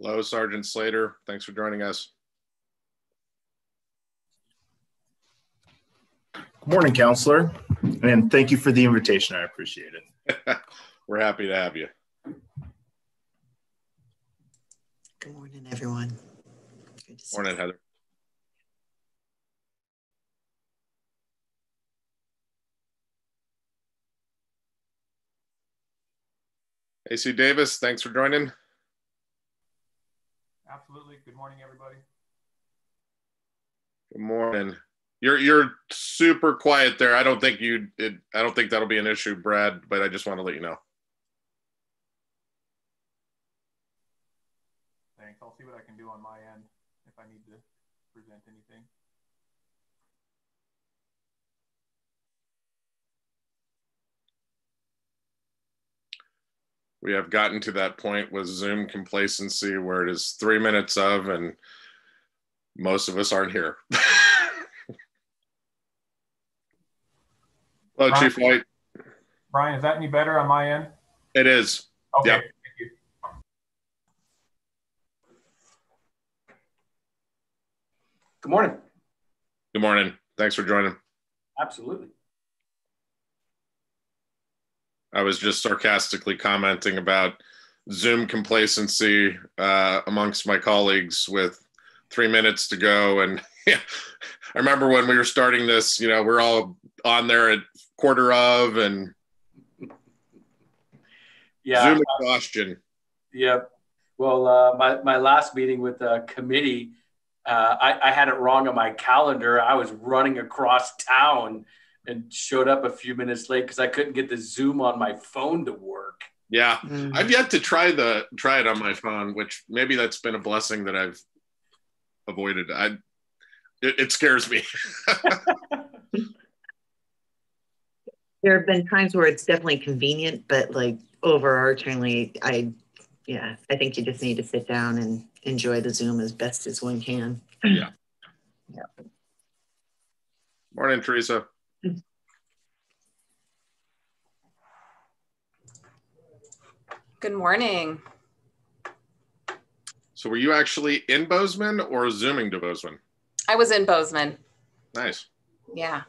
Hello, Sergeant Slater. Thanks for joining us. Good morning, Counselor, and thank you for the invitation. I appreciate it. We're happy to have you. Good morning, everyone. Good morning, Heather. AC Davis, thanks for joining. Absolutely. Good morning, everybody. Good morning. You're you're super quiet there. I don't think you. It, I don't think that'll be an issue, Brad. But I just want to let you know. Thanks. I'll see what I can do on my end if I need to present anything. We have gotten to that point with Zoom complacency where it is three minutes of, and most of us aren't here. Hello, Brian, Chief White. Brian, is that any better on my end? It is. Okay. Yep. Thank you. Good morning. Good morning. Thanks for joining. Absolutely. I was just sarcastically commenting about Zoom complacency uh, amongst my colleagues with three minutes to go. And yeah, I remember when we were starting this, you know, we're all on there at quarter of and Yeah. Zoom exhaustion. Yep. Well, uh, my, my last meeting with the committee, uh, I, I had it wrong on my calendar. I was running across town and showed up a few minutes late because I couldn't get the Zoom on my phone to work. Yeah, Mm. I've yet to try the try it on my phone, which maybe that's been a blessing that I've avoided. I it, it scares me. There have been times where it's definitely convenient, but like overarchingly, I, yeah, I think you just need to sit down and enjoy the Zoom as best as one can. Yeah. yeah. Morning, Teresa. Good morning. So were you actually in Bozeman or zooming to Bozeman? I was in Bozeman. Nice. Yeah.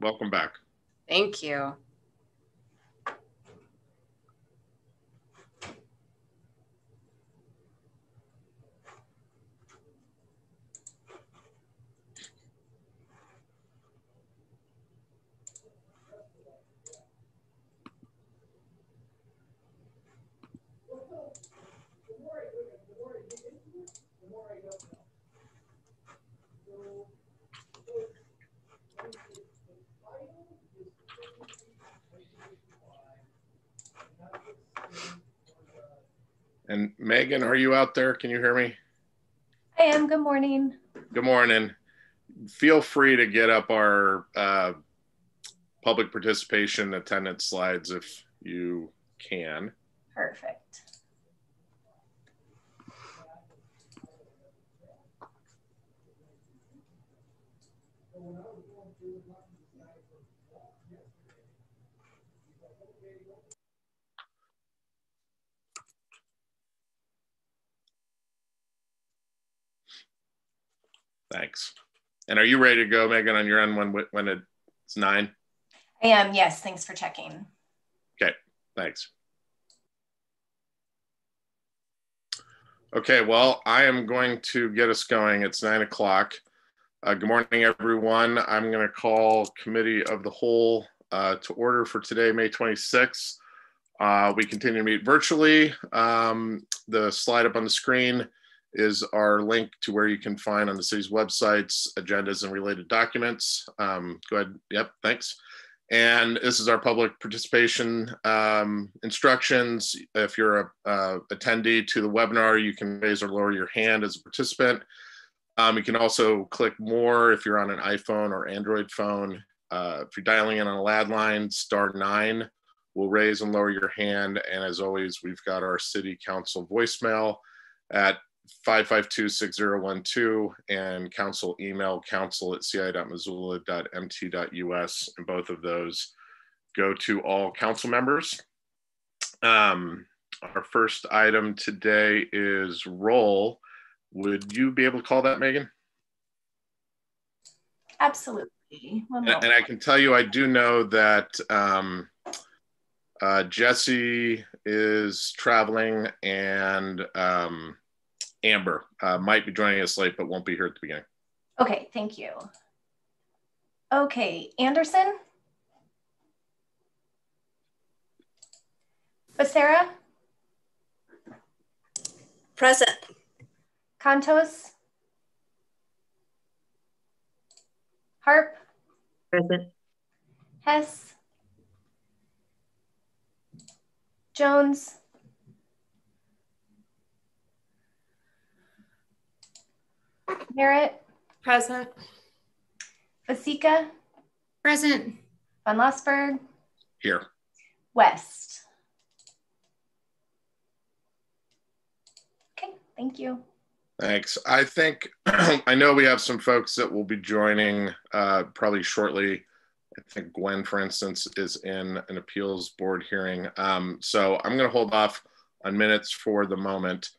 Welcome back. Thank you. And Megan, are you out there? Can you hear me? I am. Good morning. Good morning. Feel free to get up our uh, public participation attendance slides if you can. Perfect. Thanks. And are you ready to go, Megan, on your end when when it's nine? I am. Yes. Thanks for checking. Okay, thanks. Okay, well, I am going to get us going. It's nine o'clock. Uh, good morning, everyone. I'm going to call Committee of the Whole uh, to order for today, May 26th. Uh, we continue to meet virtually. Um, the slide up on the screen is our link to where you can find on the city's websites agendas and related documents. Um, go ahead. Yep, thanks. And this is our public participation um, instructions. If you're a attendee to the webinar, you can raise or lower your hand as a participant. Um, you can also click more if you're on an iPhone or Android phone. Uh, if you're dialing in on a landline, star nine will raise and lower your hand. And as always, we've got our city council voicemail at 552-6012 and council email council at ci.missoula.mt.us and both of those go to all council members. Um, our first item today is roll. Would you be able to call that, Megan? Absolutely. And, and I can tell you, I do know that um, uh, Jesse is traveling and um, Amber uh, might be joining us late, but won't be here at the beginning. Okay, thank you. Okay, Anderson? Becerra? Present. Contos? Harp? Present. Hess? Jones? Merritt? Present. Vasecka? Present. von Lossberg? Here. West? Okay, thank you. Thanks. I think I know we have some folks that will be joining uh, probably shortly. I think Gwen, for instance, is in an appeals board hearing. Um, so I'm going to hold off on minutes for the moment.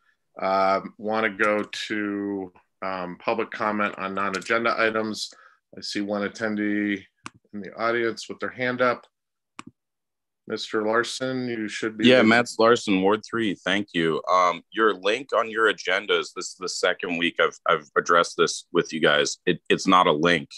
Uh, Want to go to um, public comment on non-agenda items. I see one attendee in the audience with their hand up. Mr. Larson, you should be. Yeah, Matt Larson, Ward Three. Thank you. Um, your link on your agendas. This is the second week I've I've addressed this with you guys. It, it's not a link.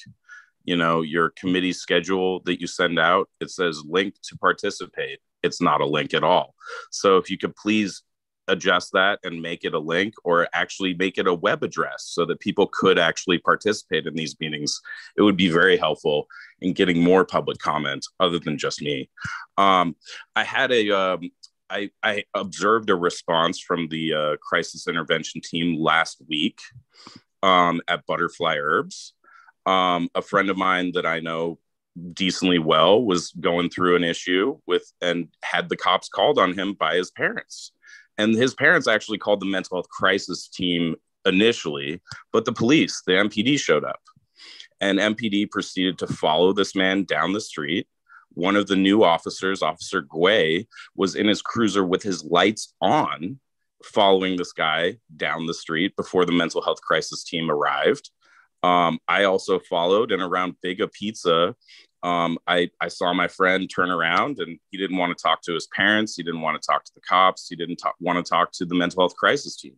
You know, your committee schedule that you send out. It says link to participate. It's not a link at all. So if you could please adjust that and make it a link or actually make it a web address so that people could actually participate in these meetings it would be very helpful in getting more public comment other than just me. Um, i had a um, I, I observed a response from the uh, crisis intervention team last week um, at butterfly herbs. Um, a friend of mine that i know decently well was going through an issue with and had the cops called on him by his parents and his parents actually called the mental health crisis team initially, but the police, the MPD showed up. And MPD proceeded to follow this man down the street. One of the new officers, Officer Guay, was in his cruiser with his lights on, following this guy down the street before the mental health crisis team arrived. Um, I also followed, and around Biga Pizza, um, I, I saw my friend turn around and he didn't want to talk to his parents. He didn't want to talk to the cops. He didn't want to talk to the mental health crisis team,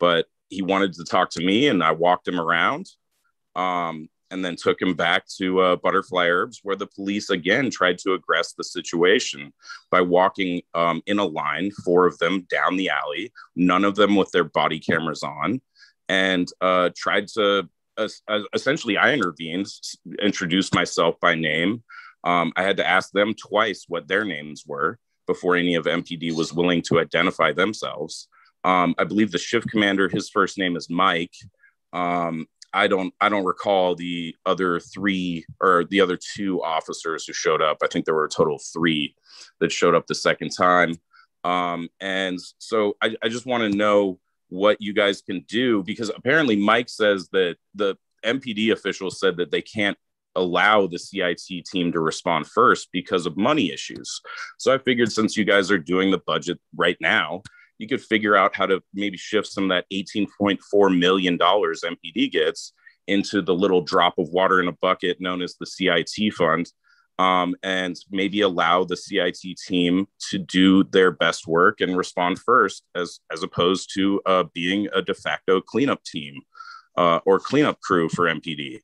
but he wanted to talk to me and I walked him around um, and then took him back to uh, Butterfly Herbs, where the police again tried to aggress the situation by walking um, in a line, four of them down the alley, none of them with their body cameras on, and uh, tried to uh, essentially I intervened, introduced myself by name. Um, I had to ask them twice what their names were before any of MPD was willing to identify themselves. Um, I believe the shift commander, his first name is Mike. Um, I don't I don't recall the other three or the other two officers who showed up. I think there were a total of three that showed up the second time. Um, and so I, I just want to know what you guys can do because apparently Mike says that the MPD officials said that they can't allow the CIT team to respond first because of money issues. So I figured since you guys are doing the budget right now, you could figure out how to maybe shift some of that $18.4 million MPD gets into the little drop of water in a bucket known as the CIT fund. Um, and maybe allow the CIT team to do their best work and respond first, as as opposed to uh, being a de facto cleanup team uh, or cleanup crew for MPD.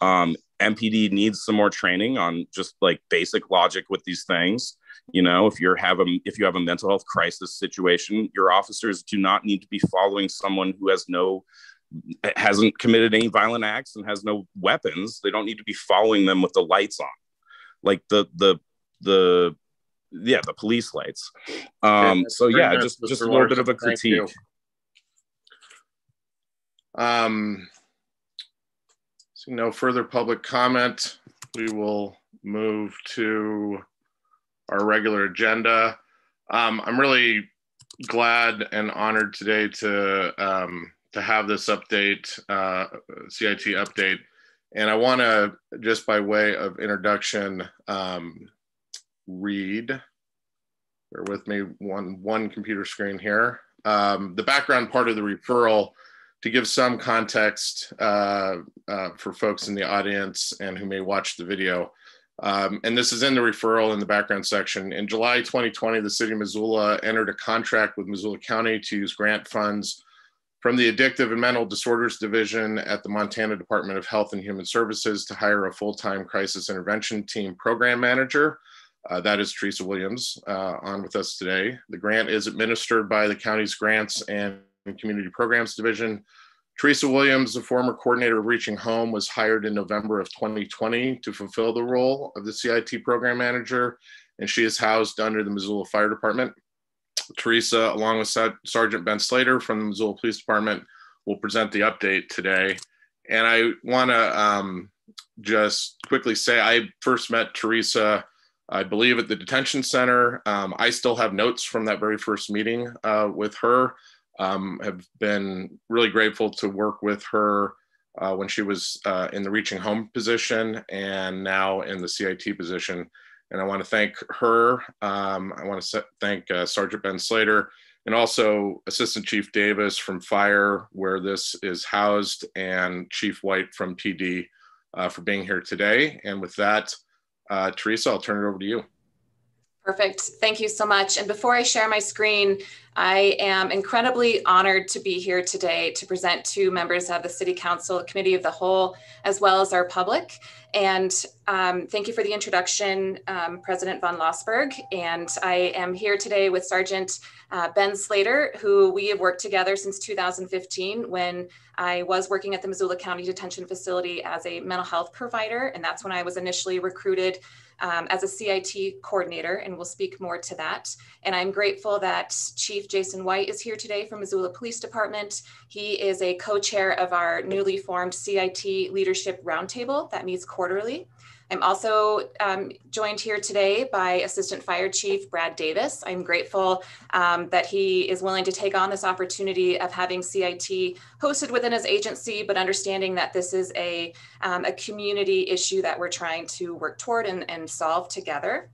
Um, MPD needs some more training on just like basic logic with these things. You know, if you're have a if you have a mental health crisis situation, your officers do not need to be following someone who has no hasn't committed any violent acts and has no weapons. They don't need to be following them with the lights on like the the the yeah the police lights. Um so yeah just just a little bit of a critique. um so no further public comment we will move to our regular agenda. Um i'm really glad and honored today to um to have this update uh cit update and I want to, just by way of introduction, um, read bear with me, one, one computer screen here. Um, the background part of the referral to give some context uh, uh, for folks in the audience and who may watch the video. Um, and this is in the referral in the background section. In July 2020, the city of Missoula entered a contract with Missoula County to use grant funds from the Addictive and Mental Disorders Division at the Montana Department of Health and Human Services to hire a full-time crisis intervention team program manager. Uh, that is Teresa Williams uh, on with us today. The grant is administered by the county's Grants and Community Programs Division. Teresa Williams, the former coordinator of Reaching Home, was hired in November of 2020 to fulfill the role of the CIT program manager, and she is housed under the Missoula Fire Department. Teresa, along with Sergeant Ben Slater from the Missoula Police Department, will present the update today. And I want to um, just quickly say I first met Teresa, I believe, at the detention center. Um, I still have notes from that very first meeting uh, with her. Um, have been really grateful to work with her uh, when she was uh, in the reaching home position and now in the CIT position. And I want to thank her. Um, I want to thank uh, Sergeant Ben Slater and also Assistant Chief Davis from Fire, where this is housed, and Chief White from PD uh, for being here today. And with that, uh, Teresa, I'll turn it over to you. Perfect. Thank you so much. And before I share my screen, I am incredibly honored to be here today to present to members of the City Council Committee of the Whole, as well as our public. And um, thank you for the introduction, um, President von Lossberg. And I am here today with Sergeant uh, Ben Slater, who we have worked together since 2015 when I was working at the Missoula County Detention Facility as a mental health provider. And that's when I was initially recruited um, as a CIT coordinator, and we'll speak more to that. And I'm grateful that Chief Jason White is here today from Missoula Police Department. He is a co-chair of our newly formed CIT Leadership Roundtable that meets quarterly. I'm also um, joined here today by Assistant Fire Chief Brad Davis. I'm grateful um, that he is willing to take on this opportunity of having CIT hosted within his agency, but understanding that this is a, um, a community issue that we're trying to work toward and, and solve together.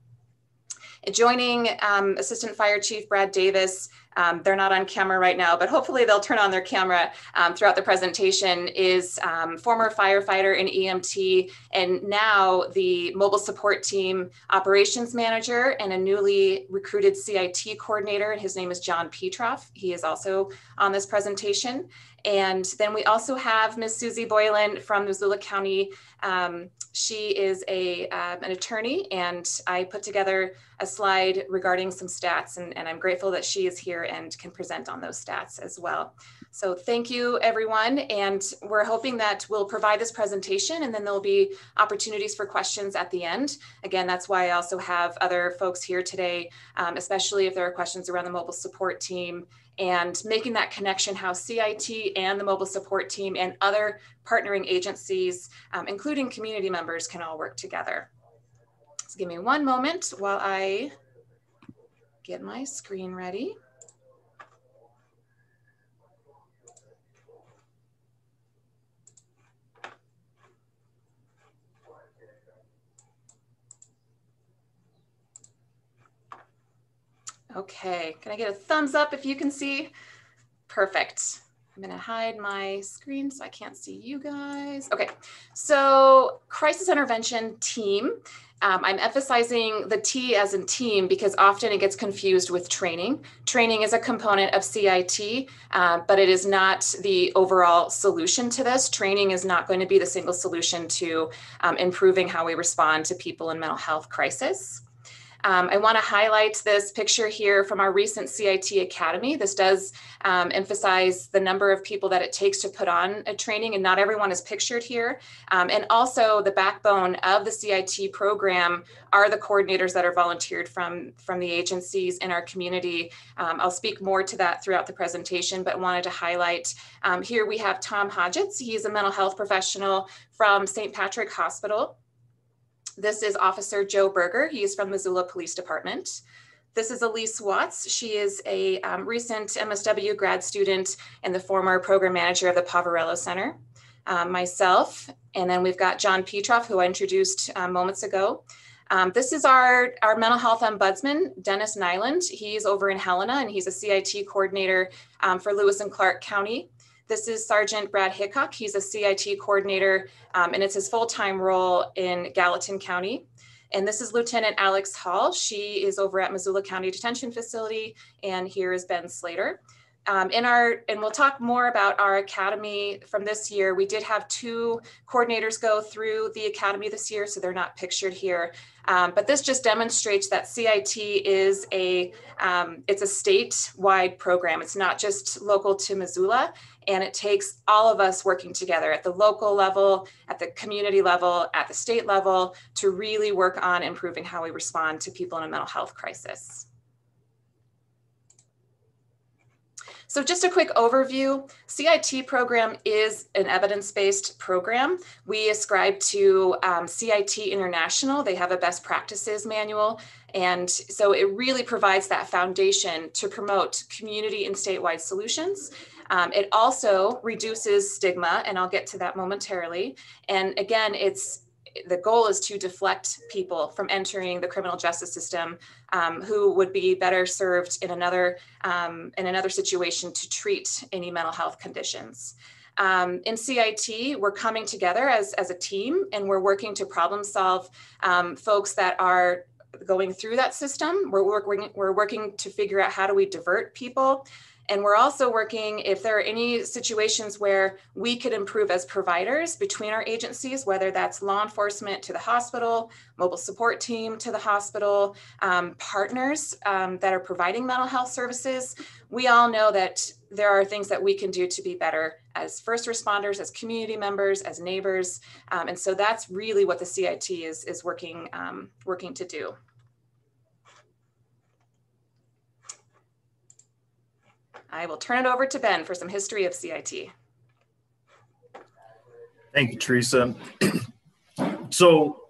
Joining um, Assistant Fire Chief Brad Davis, um, they're not on camera right now, but hopefully they'll turn on their camera um, throughout the presentation, is um, former firefighter and EMT, and now the mobile support team operations manager and a newly recruited CIT coordinator. His name is John Petroff. He is also on this presentation. And then we also have Miss Susie Boylan from Missoula County. Um, she is a, uh, an attorney and I put together a slide regarding some stats and, and I'm grateful that she is here and can present on those stats as well. So thank you everyone. And we're hoping that we'll provide this presentation and then there'll be opportunities for questions at the end. Again, that's why I also have other folks here today, um, especially if there are questions around the mobile support team and making that connection how CIT and the mobile support team and other partnering agencies, um, including community members, can all work together. So give me one moment while I get my screen ready. Okay, can I get a thumbs up if you can see? Perfect. I'm gonna hide my screen so I can't see you guys. Okay, so crisis intervention team. Um, I'm emphasizing the T as in team because often it gets confused with training. Training is a component of CIT, uh, but it is not the overall solution to this. Training is not going to be the single solution to um, improving how we respond to people in mental health crisis. Um, I want to highlight this picture here from our recent CIT Academy. This does um, emphasize the number of people that it takes to put on a training, and not everyone is pictured here. Um, and also, the backbone of the CIT program are the coordinators that are volunteered from, from the agencies in our community. Um, I'll speak more to that throughout the presentation, but wanted to highlight um, here we have Tom Hodgetts. He's a mental health professional from St. Patrick Hospital. This is Officer Joe Berger. He is from Missoula Police Department. This is Elise Watts. She is a um, recent MSW grad student and the former program manager of the Poverello Center. Um, myself, and then we've got John Petroff, who I introduced um, moments ago. Um, this is our, our mental health ombudsman, Dennis Nyland. He's over in Helena and he's a CIT coordinator um, for Lewis and Clark County. This is Sergeant Brad Hickok. He's a CIT coordinator um, and it's his full-time role in Gallatin County. And this is Lieutenant Alex Hall. She is over at Missoula County Detention Facility and here is Ben Slater. Um, in our, and we'll talk more about our academy from this year. We did have two coordinators go through the academy this year, so they're not pictured here. Um, but this just demonstrates that CIT is a, um, it's a statewide program. It's not just local to Missoula, and it takes all of us working together at the local level, at the community level, at the state level to really work on improving how we respond to people in a mental health crisis. So just a quick overview, CIT program is an evidence-based program. We ascribe to um, CIT International. They have a best practices manual. And so it really provides that foundation to promote community and statewide solutions. Um, it also reduces stigma, and I'll get to that momentarily. And again, it's the goal is to deflect people from entering the criminal justice system um, who would be better served in another um, in another situation to treat any mental health conditions. Um, in CIT, we're coming together as, as a team and we're working to problem solve um, folks that are going through that system. We're working, we're working to figure out how do we divert people and we're also working if there are any situations where we could improve as providers between our agencies, whether that's law enforcement to the hospital, mobile support team to the hospital, um, partners um, that are providing mental health services. We all know that there are things that we can do to be better as first responders, as community members, as neighbors. Um, and so that's really what the CIT is, is working, um, working to do. I will turn it over to Ben for some history of CIT. Thank you, Teresa. so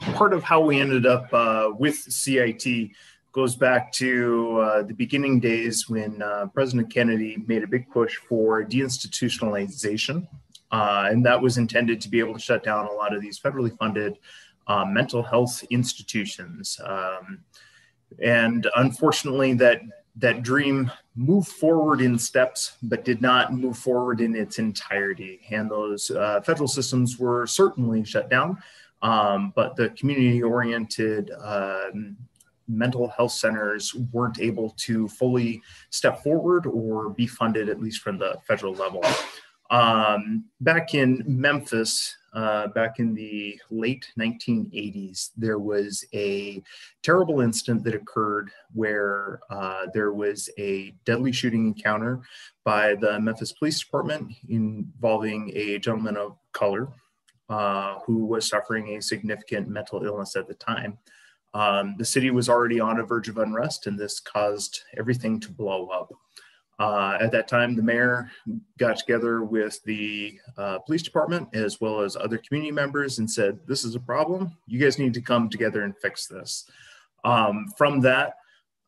part of how we ended up uh, with CIT goes back to uh, the beginning days when uh, President Kennedy made a big push for deinstitutionalization. Uh, and that was intended to be able to shut down a lot of these federally funded uh, mental health institutions. Um, and unfortunately, that that dream moved forward in steps, but did not move forward in its entirety. And those uh, federal systems were certainly shut down, um, but the community oriented um, mental health centers weren't able to fully step forward or be funded, at least from the federal level. Um, back in Memphis, uh, back in the late 1980s, there was a terrible incident that occurred where uh, there was a deadly shooting encounter by the Memphis Police Department involving a gentleman of color uh, who was suffering a significant mental illness at the time. Um, the city was already on a verge of unrest, and this caused everything to blow up. Uh, at that time, the mayor got together with the uh, police department as well as other community members and said, This is a problem. You guys need to come together and fix this. Um, from that,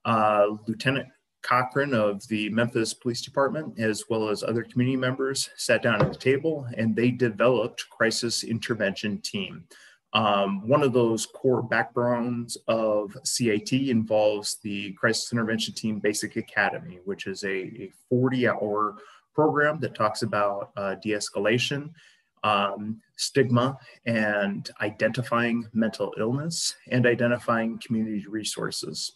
uh, Lieutenant Cochran of the Memphis Police Department, as well as other community members, sat down at the table and they developed Crisis Intervention Team. Um, one of those core backbones of CIT involves the Crisis Intervention Team Basic Academy, which is a, 40 hour program that talks about uh, de escalation, um, stigma, and identifying mental illness and identifying community resources.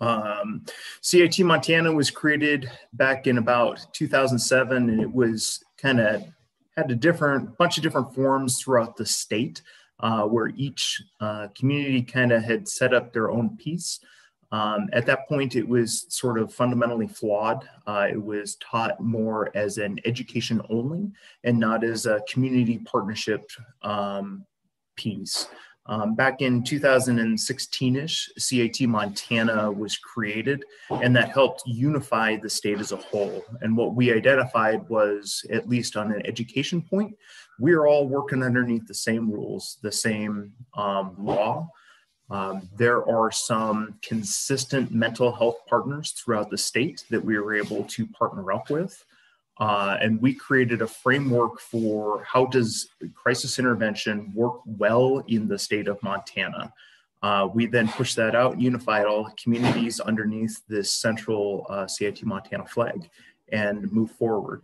Um, CIT Montana was created back in about 2007, and it was kind of had a different bunch of different forms throughout the state uh, where each uh, community kind of had set up their own piece. Um, at that point, it was sort of fundamentally flawed. Uh, it was taught more as an education only and not as a community partnership um, piece. Um, back in 2016-ish, CAT Montana was created, and that helped unify the state as a whole. And what we identified was, at least on an education point, we're all working underneath the same rules, the same um, law. Um, there are some consistent mental health partners throughout the state that we were able to partner up with. Uh, and we created a framework for how does crisis intervention work well in the state of Montana. Uh, we then pushed that out, unified all communities underneath this central uh, CIT Montana flag and move forward.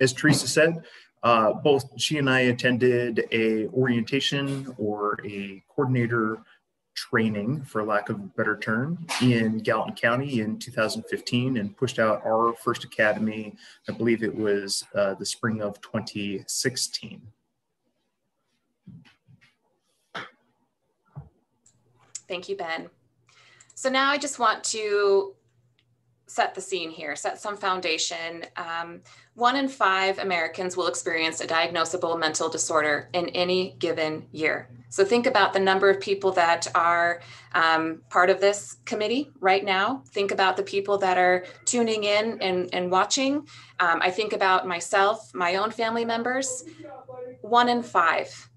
As Teresa said, uh, both she and I attended a orientation or a coordinator training, for lack of a better term, in Gallatin County in 2015 and pushed out our first academy. I believe it was uh, the spring of 2016. Thank you, Ben. So now I just want to set the scene here, set some foundation. Um, one in five Americans will experience a diagnosable mental disorder in any given year. So think about the number of people that are um, part of this committee right now. Think about the people that are tuning in and, and watching. Um, I think about myself, my own family members. One in five.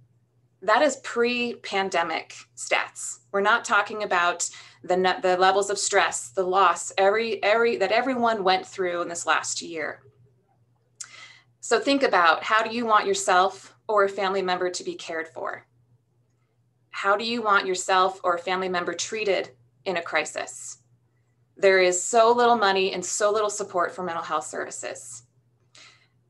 That is pre pandemic stats. We're not talking about the, the levels of stress, the loss, every, every, that everyone went through in this last year. So think about how do you want yourself or a family member to be cared for? How do you want yourself or a family member treated in a crisis? There is so little money and so little support for mental health services.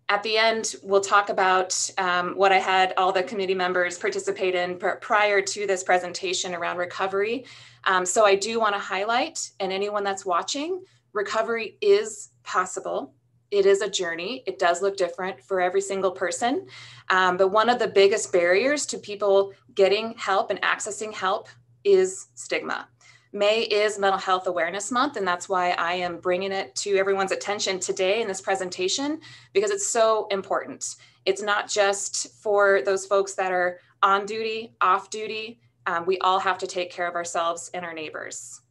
At the end, we'll talk about um, what I had all the committee members participate in prior to this presentation around recovery. Um, so I do want to highlight, and anyone that's watching, recovery is possible. It is a journey. It does look different for every single person. Um, but one of the biggest barriers to people getting help and accessing help is stigma. May is Mental Health Awareness Month, and that's why I am bringing it to everyone's attention today in this presentation because it's so important. It's not just for those folks that are on duty, off duty. Um, we all have to take care of ourselves and our neighbors.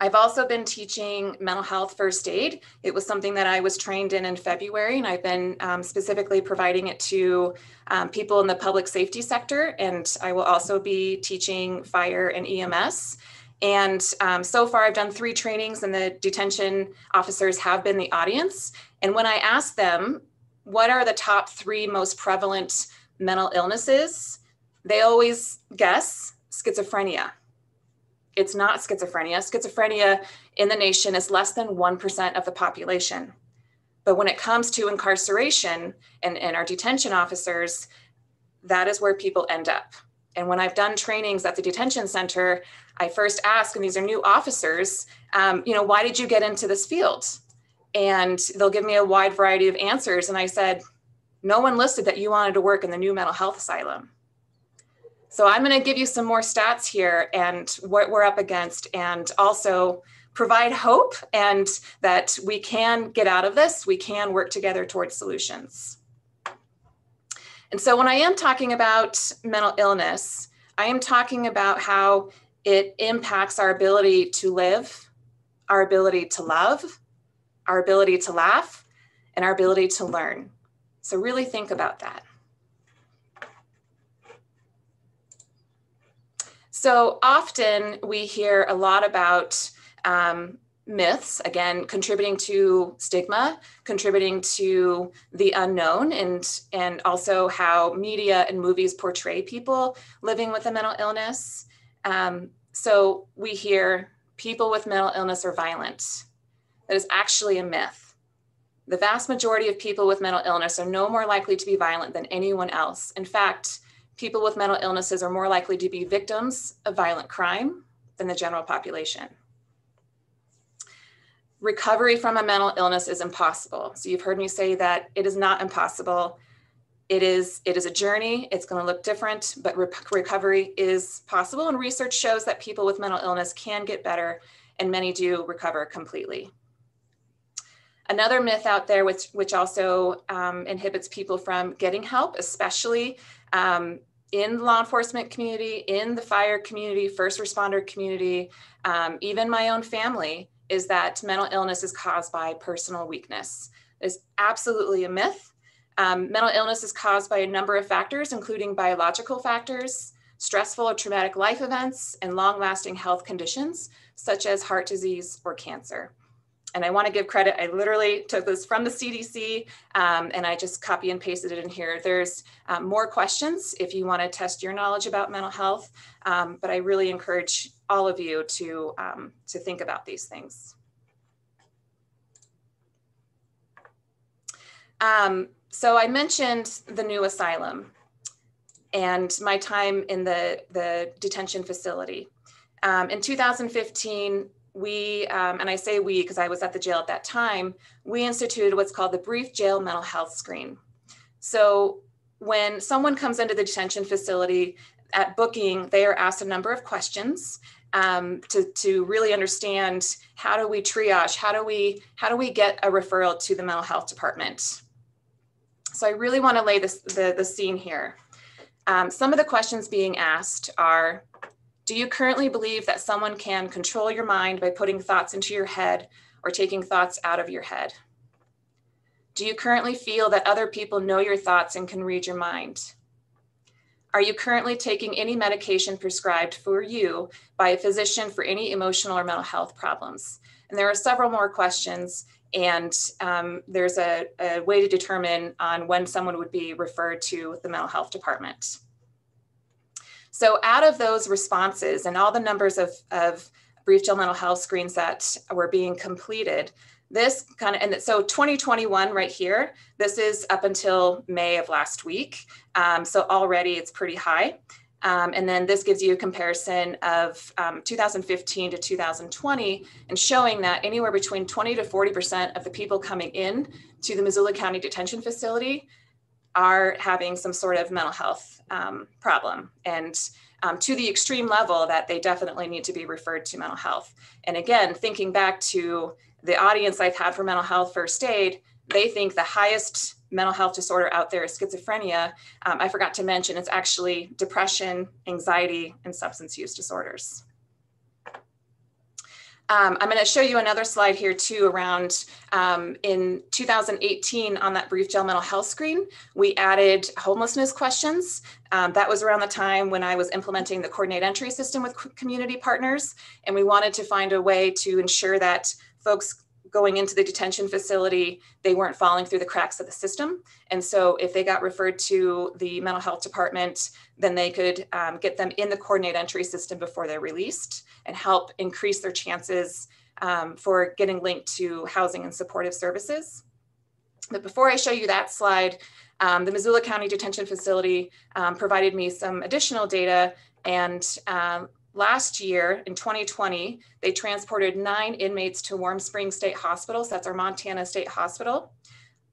I've also been teaching mental health first aid. It was something that I was trained in in February, and I've been um, specifically providing it to um, people in the public safety sector. And I will also be teaching fire and EMS. And um, so far, I've done three trainings, and the detention officers have been the audience. And when I ask them, what are the top three most prevalent mental illnesses? They always guess schizophrenia it's not schizophrenia. Schizophrenia in the nation is less than 1% of the population. But when it comes to incarceration and, and our detention officers, that is where people end up. And when I've done trainings at the detention center, I first ask, and these are new officers, um, you know, why did you get into this field? And they'll give me a wide variety of answers. And I said, no one listed that you wanted to work in the new mental health asylum. So I'm going to give you some more stats here and what we're up against, and also provide hope and that we can get out of this. We can work together towards solutions. And so when I am talking about mental illness, I am talking about how it impacts our ability to live, our ability to love, our ability to laugh, and our ability to learn. So really think about that. So often we hear a lot about um, myths, again, contributing to stigma, contributing to the unknown, and, and also how media and movies portray people living with a mental illness. Um, so we hear people with mental illness are violent. That is actually a myth. The vast majority of people with mental illness are no more likely to be violent than anyone else. In fact, people with mental illnesses are more likely to be victims of violent crime than the general population. Recovery from a mental illness is impossible. So you've heard me say that it is not impossible. It is, it is a journey. It's going to look different, but re recovery is possible. And research shows that people with mental illness can get better, and many do recover completely. Another myth out there, which, which also um, inhibits people from getting help, especially um, in the law enforcement community, in the fire community, first responder community, um, even my own family, is that mental illness is caused by personal weakness. Is absolutely a myth. Um, mental illness is caused by a number of factors, including biological factors, stressful or traumatic life events, and long lasting health conditions, such as heart disease or cancer. And I want to give credit. I literally took this from the CDC um, and I just copy and pasted it in here. There's um, more questions if you want to test your knowledge about mental health, um, but I really encourage all of you to, um, to think about these things. Um, so I mentioned the new asylum and my time in the, the detention facility. Um, in 2015, we, um, and I say we because I was at the jail at that time, we instituted what's called the brief jail mental health screen. So when someone comes into the detention facility at booking, they are asked a number of questions um, to, to really understand how do we triage, how do we, how do we get a referral to the mental health department. So I really want to lay this, the, the scene here. Um, some of the questions being asked are, do you currently believe that someone can control your mind by putting thoughts into your head or taking thoughts out of your head? Do you currently feel that other people know your thoughts and can read your mind? Are you currently taking any medication prescribed for you by a physician for any emotional or mental health problems? And there are several more questions and um, there's a, a, way to determine on when someone would be referred to the mental health department. So out of those responses and all the numbers of, of brief jail mental health screens that were being completed, this kind of, and so 2021 right here, this is up until May of last week. Um, so already it's pretty high. Um, and then this gives you a comparison of um, 2015 to 2020 and showing that anywhere between 20 to 40% of the people coming in to the Missoula County Detention Facility are having some sort of mental health um, problem. And um, to the extreme level that they definitely need to be referred to mental health. And again, thinking back to the audience I've had for mental health first aid, they think the highest mental health disorder out there is schizophrenia. Um, I forgot to mention it's actually depression, anxiety, and substance use disorders. Um, I'm going to show you another slide here too around um, in 2018 on that brief jail mental health screen, we added homelessness questions. Um, that was around the time when I was implementing the coordinate entry system with community partners. And we wanted to find a way to ensure that folks going into the detention facility, they weren't falling through the cracks of the system. And so if they got referred to the mental health department, then they could um, get them in the coordinate entry system before they're released and help increase their chances um, for getting linked to housing and supportive services. But before I show you that slide, um, the Missoula County Detention Facility um, provided me some additional data and um, Last year in 2020, they transported nine inmates to Warm Springs State Hospital. So that's our Montana State Hospital.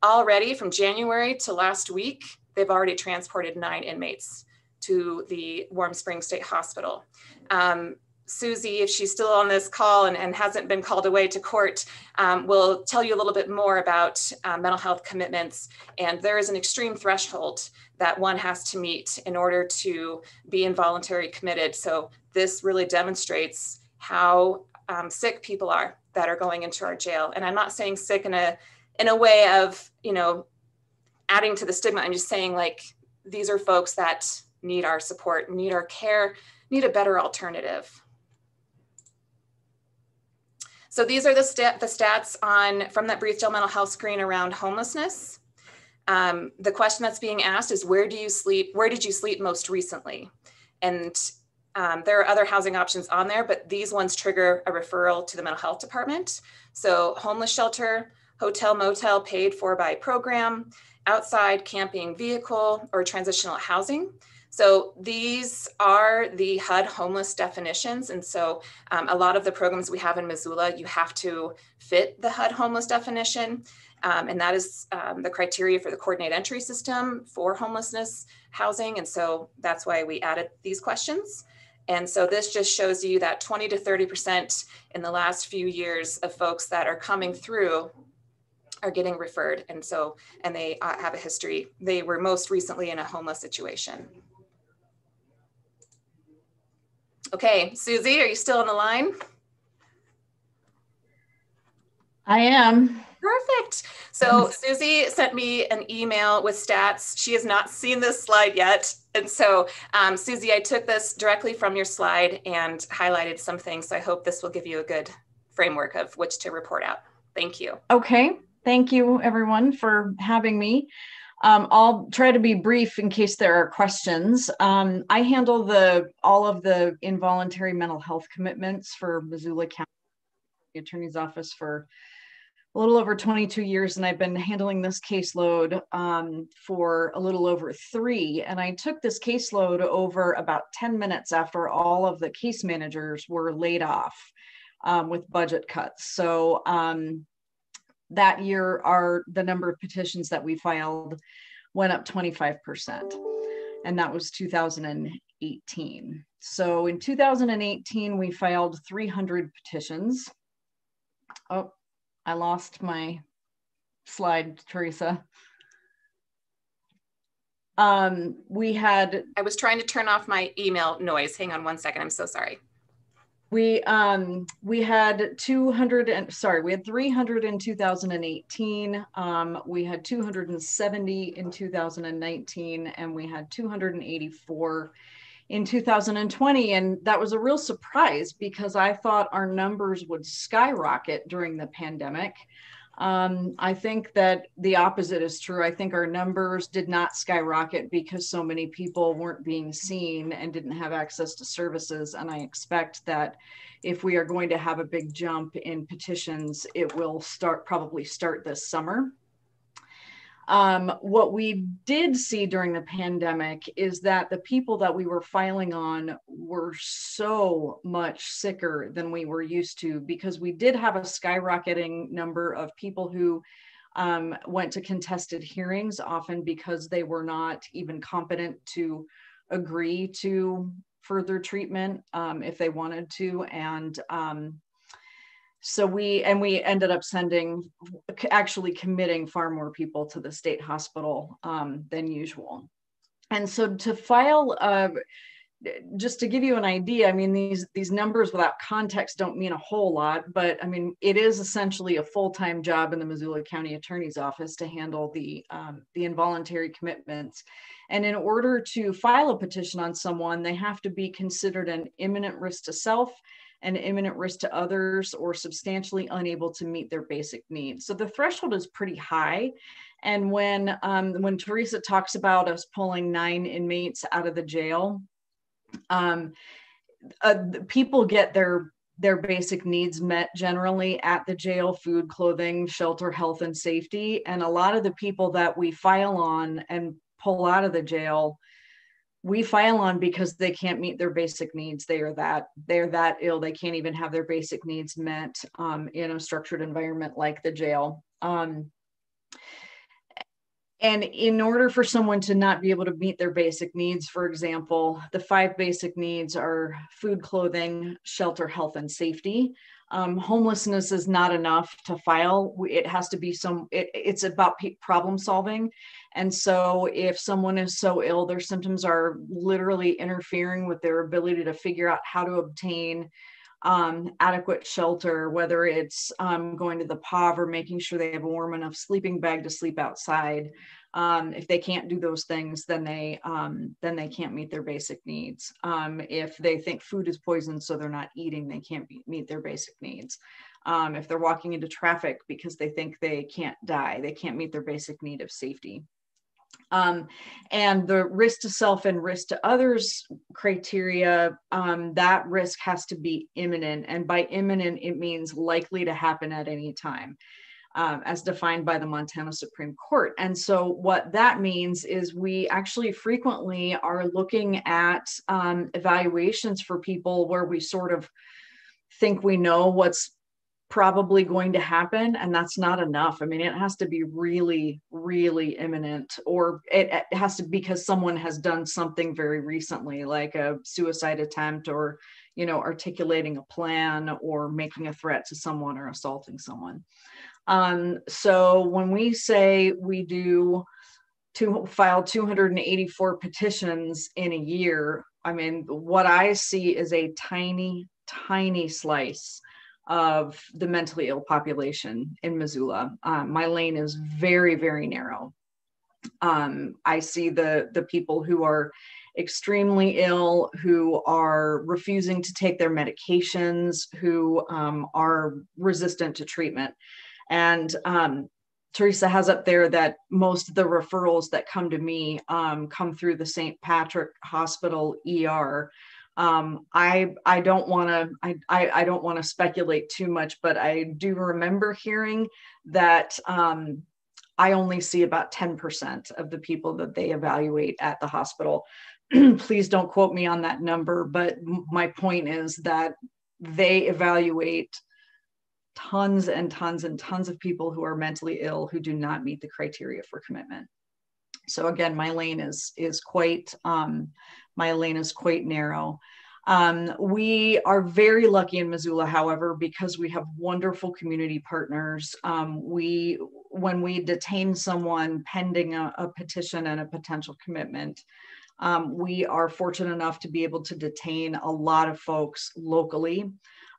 Already from January to last week, they've already transported nine inmates to the Warm Springs State Hospital. Um, Susie, if she's still on this call and, and hasn't been called away to court, um, will tell you a little bit more about uh, mental health commitments. And there is an extreme threshold that one has to meet in order to be involuntary committed. So this really demonstrates how um, sick people are that are going into our jail. And I'm not saying sick in a in a way of you know adding to the stigma. I'm just saying like these are folks that need our support, need our care, need a better alternative. So these are the, the stats on from that brief jail mental health screen around homelessness. Um, the question that's being asked is where do you sleep? Where did you sleep most recently? And um, there are other housing options on there, but these ones trigger a referral to the mental health department. So homeless shelter, hotel, motel paid for by program, outside camping vehicle, or transitional housing. So these are the HUD homeless definitions. And so um, a lot of the programs we have in Missoula, you have to fit the HUD homeless definition. Um, and that is um, the criteria for the coordinate entry system for homelessness housing. And so that's why we added these questions. And so this just shows you that 20 to 30% in the last few years of folks that are coming through are getting referred. And so, and they uh, have a history. They were most recently in a homeless situation. Okay, Susie, are you still on the line? I am. Perfect. So Susie sent me an email with stats. She has not seen this slide yet. And so um, Susie, I took this directly from your slide and highlighted some things. So I hope this will give you a good framework of which to report out. Thank you. Okay. Thank you, everyone, for having me. Um, I'll try to be brief in case there are questions. Um, I handle the all of the involuntary mental health commitments for Missoula County the Attorney's Office for a little over 22 years, and I've been handling this caseload um, for a little over three. And I took this caseload over about 10 minutes after all of the case managers were laid off um, with budget cuts. So um, that year, our the number of petitions that we filed went up 25%, and that was 2018. So in 2018, we filed 300 petitions. Oh, I lost my slide, Teresa. Um, we had. I was trying to turn off my email noise. Hang on one second. I'm so sorry. We um we had 200 and sorry, we had 300 in 2018. Um, we had 270 in 2019, and we had 284 in 2020. And that was a real surprise because I thought our numbers would skyrocket during the pandemic. Um, I think that the opposite is true. I think our numbers did not skyrocket because so many people weren't being seen and didn't have access to services. And I expect that if we are going to have a big jump in petitions, it will start probably start this summer. Um, what we did see during the pandemic is that the people that we were filing on were so much sicker than we were used to because we did have a skyrocketing number of people who um, went to contested hearings, often because they were not even competent to agree to further treatment um, if they wanted to. And um, so we and we ended up sending actually committing far more people to the state hospital um, than usual. And so to file uh, just to give you an idea i mean these these numbers without context don't mean a whole lot but i mean it is essentially a full-time job in the missoula county attorney's office to handle the um, the involuntary commitments. And in order to file a petition on someone they have to be considered an imminent risk to self an imminent risk to others or substantially unable to meet their basic needs. So the threshold is pretty high. And when um, when Teresa talks about us pulling nine inmates out of the jail, um, uh, people get their their basic needs met generally at the jail food clothing shelter health and safety and a lot of the people that we file on and pull out of the jail we file on because they can't meet their basic needs. They are that they're that ill. They can't even have their basic needs met um, in a structured environment like the jail. Um, and in order for someone to not be able to meet their basic needs, for example, the five basic needs are food, clothing, shelter, health, and safety. Um, homelessness is not enough to file. It has to be some, it, it's about problem solving. And so, if someone is so ill, their symptoms are literally interfering with their ability to figure out how to obtain um, adequate shelter, whether it's um, going to the POV or making sure they have a warm enough sleeping bag to sleep outside. Um, if they can't do those things, then they um, then they can't meet their basic needs. Um, if they think food is poison, so they're not eating, they can't be, meet their basic needs. Um, if they're walking into traffic because they think they can't die, they can't meet their basic need of safety. Um, and the risk to self and risk to others criteria, um, that risk has to be imminent. And by imminent, it means likely to happen at any time. Um, as defined by the Montana Supreme Court. And so, what that means is we actually frequently are looking at um, evaluations for people where we sort of think we know what's probably going to happen and that's not enough. I mean it has to be really really imminent or it, it, has to because someone has done something very recently like a suicide attempt or you know articulating a plan or making a threat to someone or assaulting someone. Um, so when we say we do to file 284 petitions in a year i mean what i see is a tiny tiny slice of the mentally ill population in Missoula. Um, my lane is very, very narrow. Um, I see the the people who are extremely ill, who are refusing to take their medications, who um, are resistant to treatment. And um, Teresa has up there that most of the referrals that come to me um, come through the St. Patrick Hospital ER. Um, I I don't want to I, I, I don't want to speculate too much, but I do remember hearing that um, I only see about 10% of the people that they evaluate at the hospital. Please don't quote me on that number, but my point is that they evaluate tons and tons and tons of people who are mentally ill who do not meet the criteria for commitment. So again, my lane is is quite um, my lane is quite narrow. Um, we are very lucky in Missoula, however, because we have wonderful community partners. Um, we, when we detain someone pending a, a petition and a potential commitment, um, we are fortunate enough to be able to detain a lot of folks locally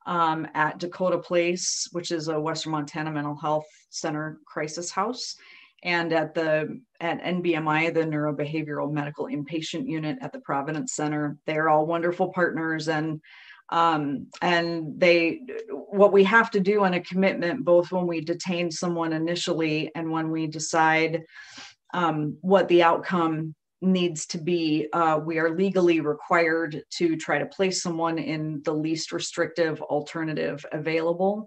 um, at Dakota Place, which is a Western Montana Mental Health Center crisis house, and at the at NBMI, the Neurobehavioral Medical Inpatient Unit at the Providence Center. They're all wonderful partners, and um, and they what we have to do on a commitment, both when we detain someone initially and when we decide um, what the outcome needs to be uh, we are legally required to try to place someone in the least restrictive alternative available.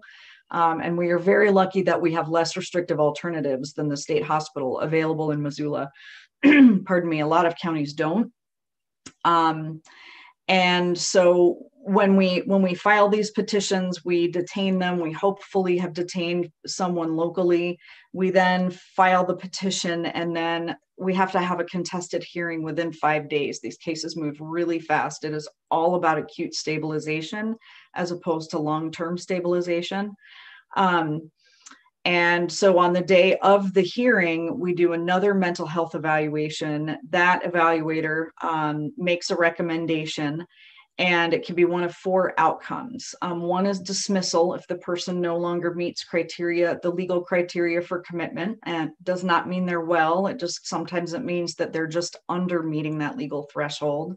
Um, and we are very lucky that we have less restrictive alternatives than the state hospital available in Missoula. Pardon me, a lot of counties don't. Um, and so when we when we file these petitions we detain them. We hopefully have detained someone locally. We then file the petition and then we have to have a contested hearing within five days. These cases move really fast. It is all about acute stabilization as opposed to long-term stabilization um, and so on the day of the hearing, we do another mental health evaluation. That evaluator um, makes a recommendation and it can be one of four outcomes. Um, one is dismissal if the person no longer meets criteria, the legal criteria for commitment, and does not mean they're well. It just sometimes it means that they're just under meeting that legal threshold.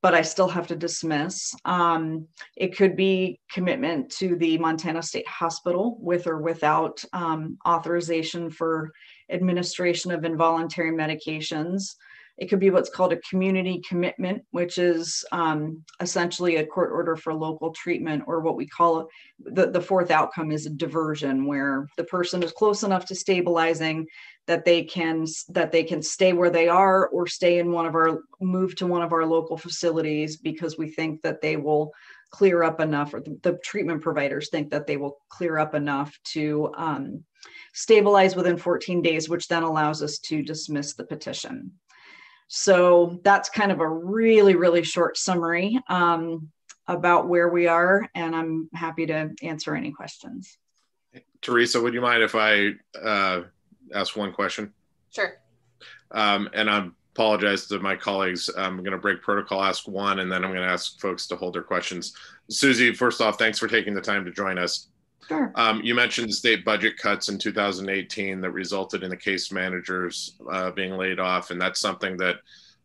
But I still have to dismiss. Um, it could be commitment to the Montana State Hospital with or without um, authorization for administration of involuntary medications. It could be what's called a community commitment, which is um, essentially a court order for local treatment, or what we call the, the fourth outcome is a diversion, where the person is close enough to stabilizing that they can that they can stay where they are or stay in one of our move to one of our local facilities because we think that they will clear up enough, or the, the treatment providers think that they will clear up enough to um, stabilize within 14 days, which then allows us to dismiss the petition. So that's kind of a really, really short summary um, about where we are, and I'm happy to answer any questions. Teresa, would you mind if I uh, ask one question? Sure. Um, and I apologize to my colleagues. I'm going to break protocol, ask one, and then I'm going to ask folks to hold their questions. Susie, first off, thanks for taking the time to join us. Sure. Um, you mentioned the state budget cuts in 2018 that resulted in the case managers uh, being laid off, and that's something that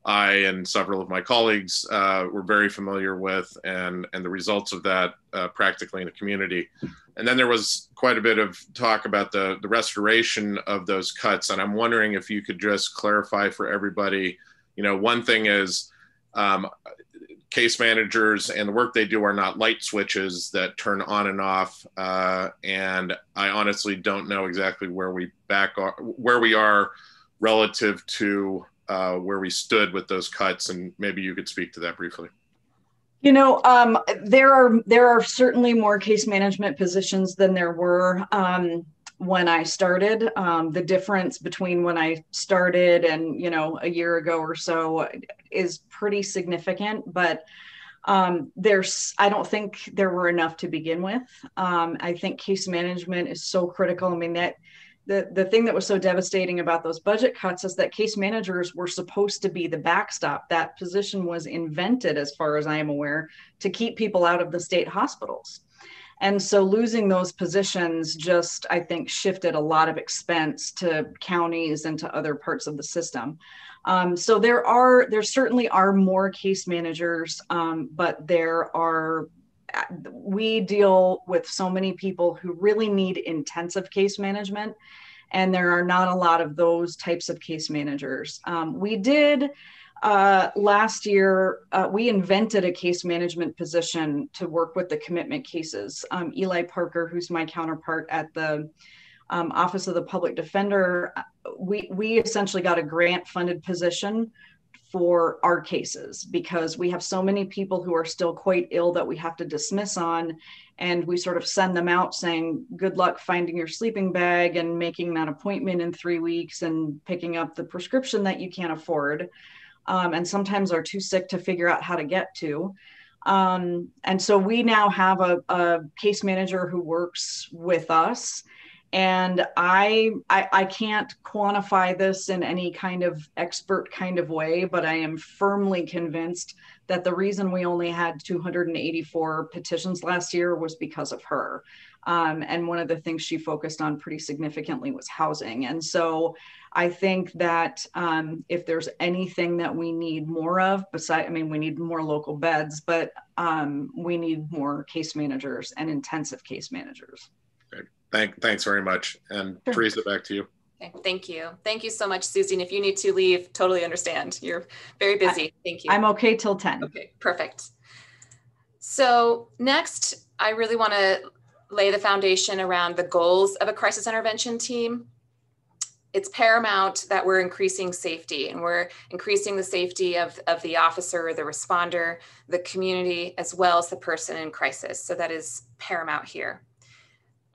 I and several of my colleagues uh, were very familiar with, and and the results of that uh, practically in the community. And then there was quite a bit of talk about the the restoration of those cuts, and I'm wondering if you could just clarify for everybody. You know, one thing is um, case managers and the work they do are not light switches that turn on and off. Uh, and I honestly don't know exactly where we back are, where we are relative to uh, where we stood with those cuts. And maybe you could speak to that briefly. You know, um, there are there are certainly more case management positions than there were um, when I started. Um, the difference between when I started and you know a year ago or so is pretty significant, but um, there's I don't think there were enough to begin with. Um, I think case management is so critical. I mean that the the thing that was so devastating about those budget cuts is that case managers were supposed to be the backstop. That position was invented, as far as I am aware, to keep people out of the state hospitals. And so losing those positions just, I think, shifted a lot of expense to counties and to other parts of the system. Um, so there are, there certainly are more case managers, um, but there are we deal with so many people who really need intensive case management, and there are not a lot of those types of case managers. Um, we did uh, last year, uh, we invented a case management position to work with the commitment cases. Um, Eli Parker, who's my counterpart at the um, Office of the Public Defender, uh, we, we essentially got a grant funded position for our cases because we have so many people who are still quite ill that we have to dismiss on. And we sort of send them out saying, good luck finding your sleeping bag and making that appointment in three weeks and picking up the prescription that you can't afford um, and sometimes are too sick to figure out how to get to. Um, and so we now have a, a, case manager who works with us. And I, I, I can't quantify this in any kind of expert kind of way, but I am firmly convinced that the reason we only had 284 petitions last year was because of her. Um, and one of the things she focused on pretty significantly was housing. And so I think that um, if there's anything that we need more of, besides, I mean, we need more local beds, but um, we need more case managers and intensive case managers. Okay. Thank, thanks very much. And sure. Teresa, back to you. Okay, thank you. Thank you so much, Susie. And if you need to leave, totally understand. You're very busy. I, thank you. I'm okay till 10. Okay, perfect. So next, I really want to lay the foundation around the goals of a crisis intervention team it's paramount that we're increasing safety and we're increasing the safety of, of the officer, the responder, the community, as well as the person in crisis. So that is paramount here.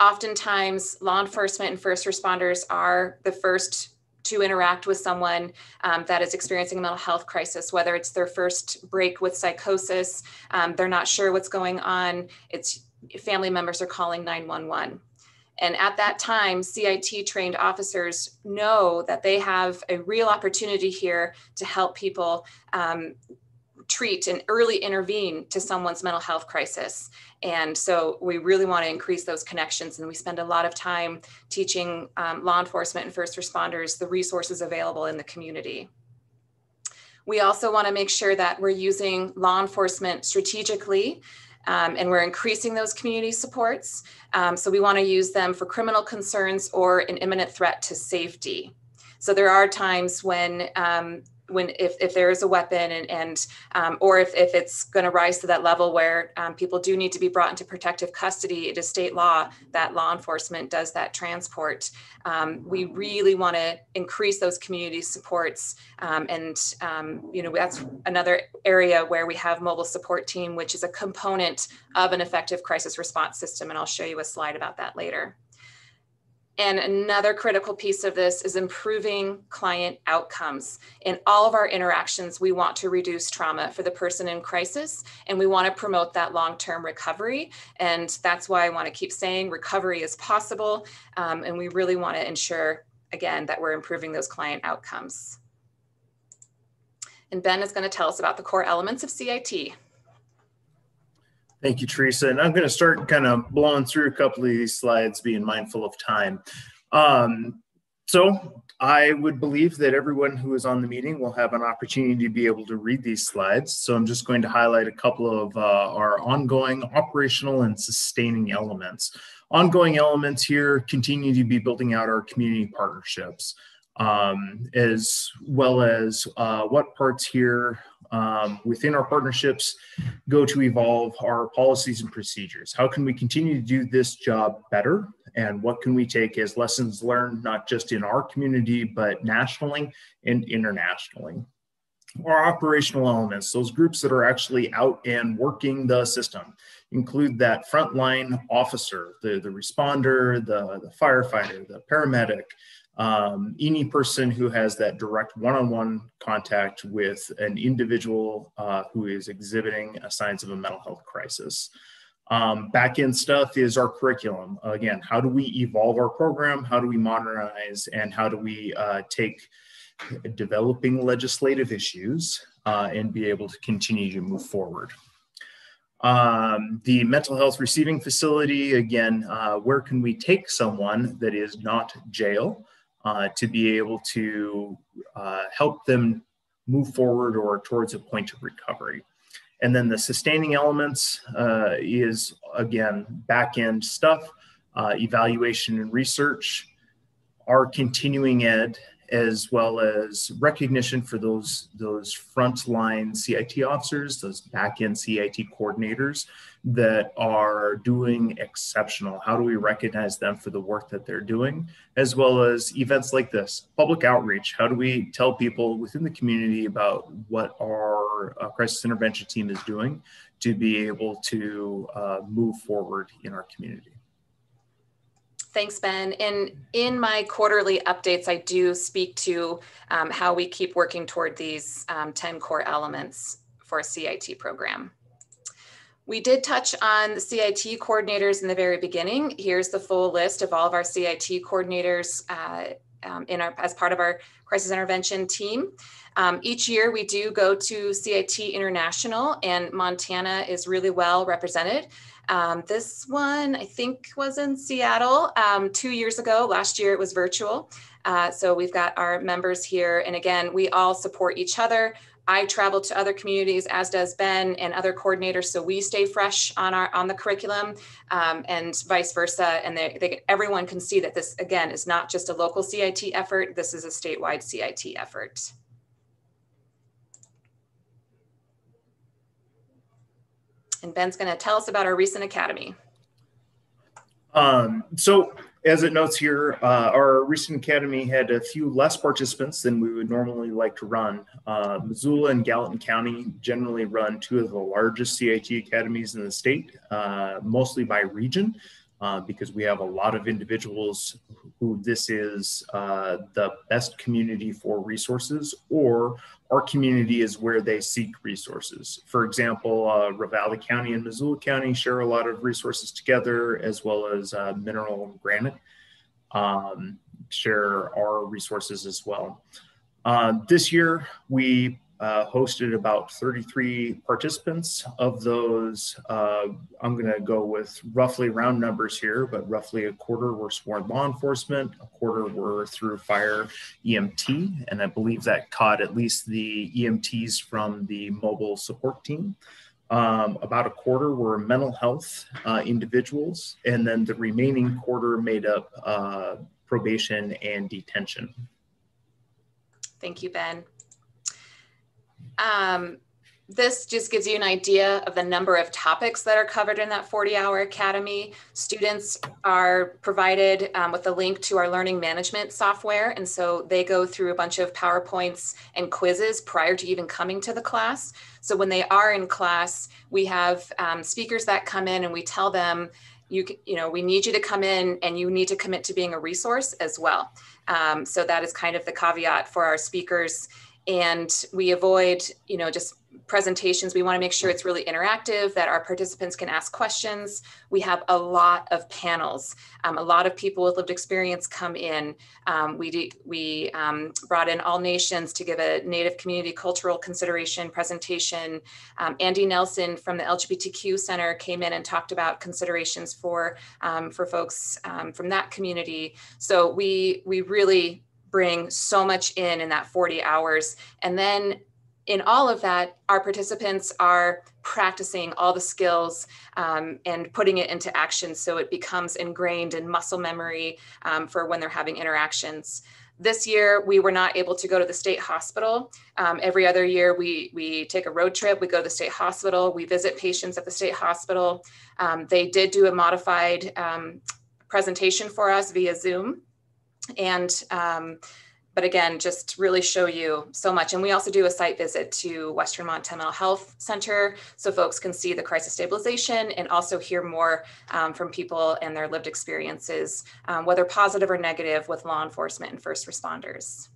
Oftentimes, law enforcement and first responders are the first to interact with someone um, that is experiencing a mental health crisis, whether it's their first break with psychosis, um, they're not sure what's going on, it's family members are calling 911. And at that time, CIT trained officers know that they have a real opportunity here to help people um, treat and early intervene to someone's mental health crisis. And so we really want to increase those connections. And we spend a lot of time teaching um, law enforcement and first responders the resources available in the community. We also want to make sure that we're using law enforcement strategically um, and we're increasing those community supports. Um, so we want to use them for criminal concerns or an imminent threat to safety. So there are times when um, when if, if there is a weapon and, and um, or if, if it's going to rise to that level where um, people do need to be brought into protective custody it is state law that law enforcement does that transport. Um, we really want to increase those community supports um, and um, you know that's another area where we have mobile support team which is a component of an effective crisis response system and i'll show you a slide about that later and another critical piece of this is improving client outcomes. In all of our interactions, we want to reduce trauma for the person in crisis, and we want to promote that long term recovery. And that's why I want to keep saying recovery is possible. Um, and we really want to ensure, again, that we're improving those client outcomes. And Ben is going to tell us about the core elements of CIT. Thank you, Teresa. And I'm going to start kind of blowing through a couple of these slides, being mindful of time. Um, so I would believe that everyone who is on the meeting will have an opportunity to be able to read these slides. So I'm just going to highlight a couple of uh, our ongoing operational and sustaining elements. Ongoing elements here continue to be building out our community partnerships, um, as well as uh, what parts here um, within our partnerships go to evolve our policies and procedures. How can we continue to do this job better? And what can we take as lessons learned, not just in our community, but nationally and internationally? Our operational elements, those groups that are actually out and working the system, include that frontline officer, the, the responder, the, the firefighter, the paramedic, um, any person who has that direct one-on-one contact with an individual uh, who is exhibiting signs of a mental health crisis. Um, back end stuff is our curriculum. Again, how do we evolve our program? How do we modernize? And how do we uh, take developing legislative issues uh, and be able to continue to move forward? Um, the mental health receiving facility, again, uh, where can we take someone that is not jail uh, to be able to uh, help them move forward or towards a point of recovery. And then the sustaining elements uh, is, again, back end stuff, uh, evaluation and research, our continuing ed, as well as recognition for those, those frontline CIT officers, those back end CIT coordinators that are doing exceptional. How do we recognize them for the work that they're doing, as well as events like this, public outreach? How do we tell people within the community about what our uh, crisis intervention team is doing to be able to uh, move forward in our community? Thanks, Ben. And in my quarterly updates, I do speak to um, how we keep working toward these um, 10 core elements for a CIT program. We did touch on the CIT coordinators in the very beginning. Here's the full list of all of our CIT coordinators uh, um, in our, as part of our crisis intervention team. Um, each year we do go to CIT International and Montana is really well represented. Um, this one I think was in Seattle um, two years ago. Last year it was virtual. Uh, so we've got our members here. And again, we all support each other. I travel to other communities, as does Ben and other coordinators, so we stay fresh on our on the curriculum, um, and vice versa. And they, they, everyone can see that this again is not just a local CIT effort. This is a statewide CIT effort. And Ben's going to tell us about our recent academy. Um, so as it notes here, uh, our recent academy had a few less participants than we would normally like to run. Uh, Missoula and Gallatin County generally run two of the largest CIT academies in the state, uh, mostly by region, uh, because we have a lot of individuals who this is uh, the best community for resources or our community is where they seek resources. For example, uh, Ravalli County and Missoula County share a lot of resources together, as well as uh, Mineral and Granite um, share our resources as well. Uh, this year, we uh, hosted about 33 participants. Of those, uh, I'm going to go with roughly round numbers here, but roughly a quarter were sworn law enforcement, a quarter were through fire EMT, and I believe that caught at least the EMTs from the mobile support team. Um, about a quarter were mental health uh, individuals, and then the remaining quarter made up uh, probation and detention. Thank you, Ben. Um, this just gives you an idea of the number of topics that are covered in that 40 hour academy. Students are provided um, with a link to our learning management software. And so they go through a bunch of PowerPoints and quizzes prior to even coming to the class. So when they are in class, we have um, speakers that come in and we tell them, you, you know, we need you to come in and you need to commit to being a resource as well. Um, so that is kind of the caveat for our speakers and we avoid you know just presentations. We want to make sure it's really interactive that our participants can ask questions. We have a lot of panels. Um, a lot of people with lived experience come in. Um, we we um, brought in all nations to give a native community cultural consideration presentation. Um, andy nelson from the lgbtq center came in and talked about considerations for um, for folks um, from that community. So we we really bring so much in in that 40 hours. And then in all of that, our participants are practicing all the skills um, and putting it into action so it becomes ingrained in muscle memory um, for when they're having interactions. This year, we were not able to go to the state hospital. Um, every other year, we, we take a road trip, we go to the state hospital, we visit patients at the state hospital. Um, they did do a modified um, presentation for us via Zoom and um, but again, just really show you so much. And we also do a site visit to Western Montana Mental Health Center so folks can see the crisis stabilization and also hear more um, from people and their lived experiences, um, whether positive or negative with law enforcement and first responders.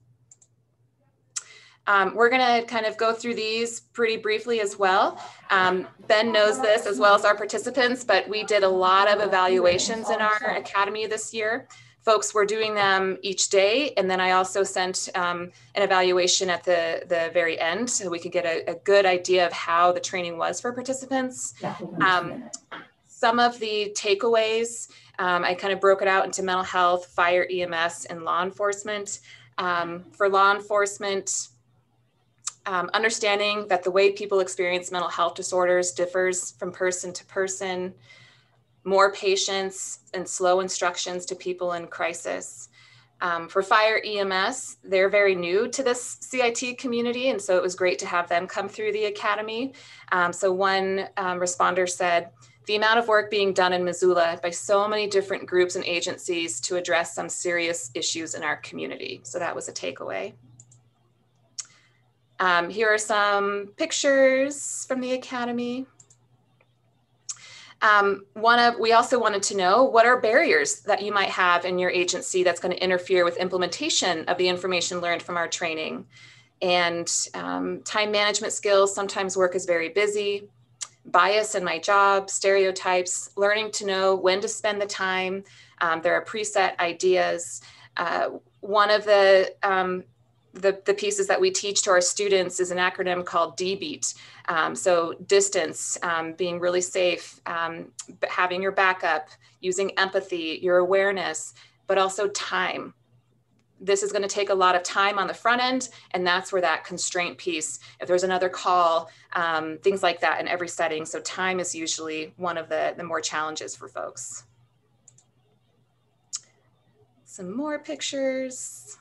Um, we're going to kind of go through these pretty briefly as well. Um, ben knows this as well as our participants, but we did a lot of evaluations in our academy this year folks were doing them each day. And then I also sent um, an evaluation at the, the very end so we could get a, a good idea of how the training was for participants. Um, some of the takeaways, um, I kind of broke it out into mental health, fire, EMS, and law enforcement. Um, for law enforcement, um, understanding that the way people experience mental health disorders differs from person to person, more patience and slow instructions to people in crisis. Um, for fire EMS, they're very new to this CIT community, and so it was great to have them come through the academy. Um, so one um, responder said, the amount of work being done in Missoula by so many different groups and agencies to address some serious issues in our community. So that was a takeaway. Um, here are some pictures from the Academy. Um, one of, we also wanted to know what are barriers that you might have in your agency that's going to interfere with implementation of the information learned from our training. And um, time management skills, sometimes work is very busy, bias in my job, stereotypes, learning to know when to spend the time. Um, there are preset ideas. Uh, one of the um, the, the pieces that we teach to our students is an acronym called DBEAT. Um, so distance, um, being really safe, um, having your backup, using empathy, your awareness, but also time. This is going to take a lot of time on the front end, and that's where that constraint piece, if there's another call, um, things like that in every setting. So time is usually one of the, the more challenges for folks. Some more pictures.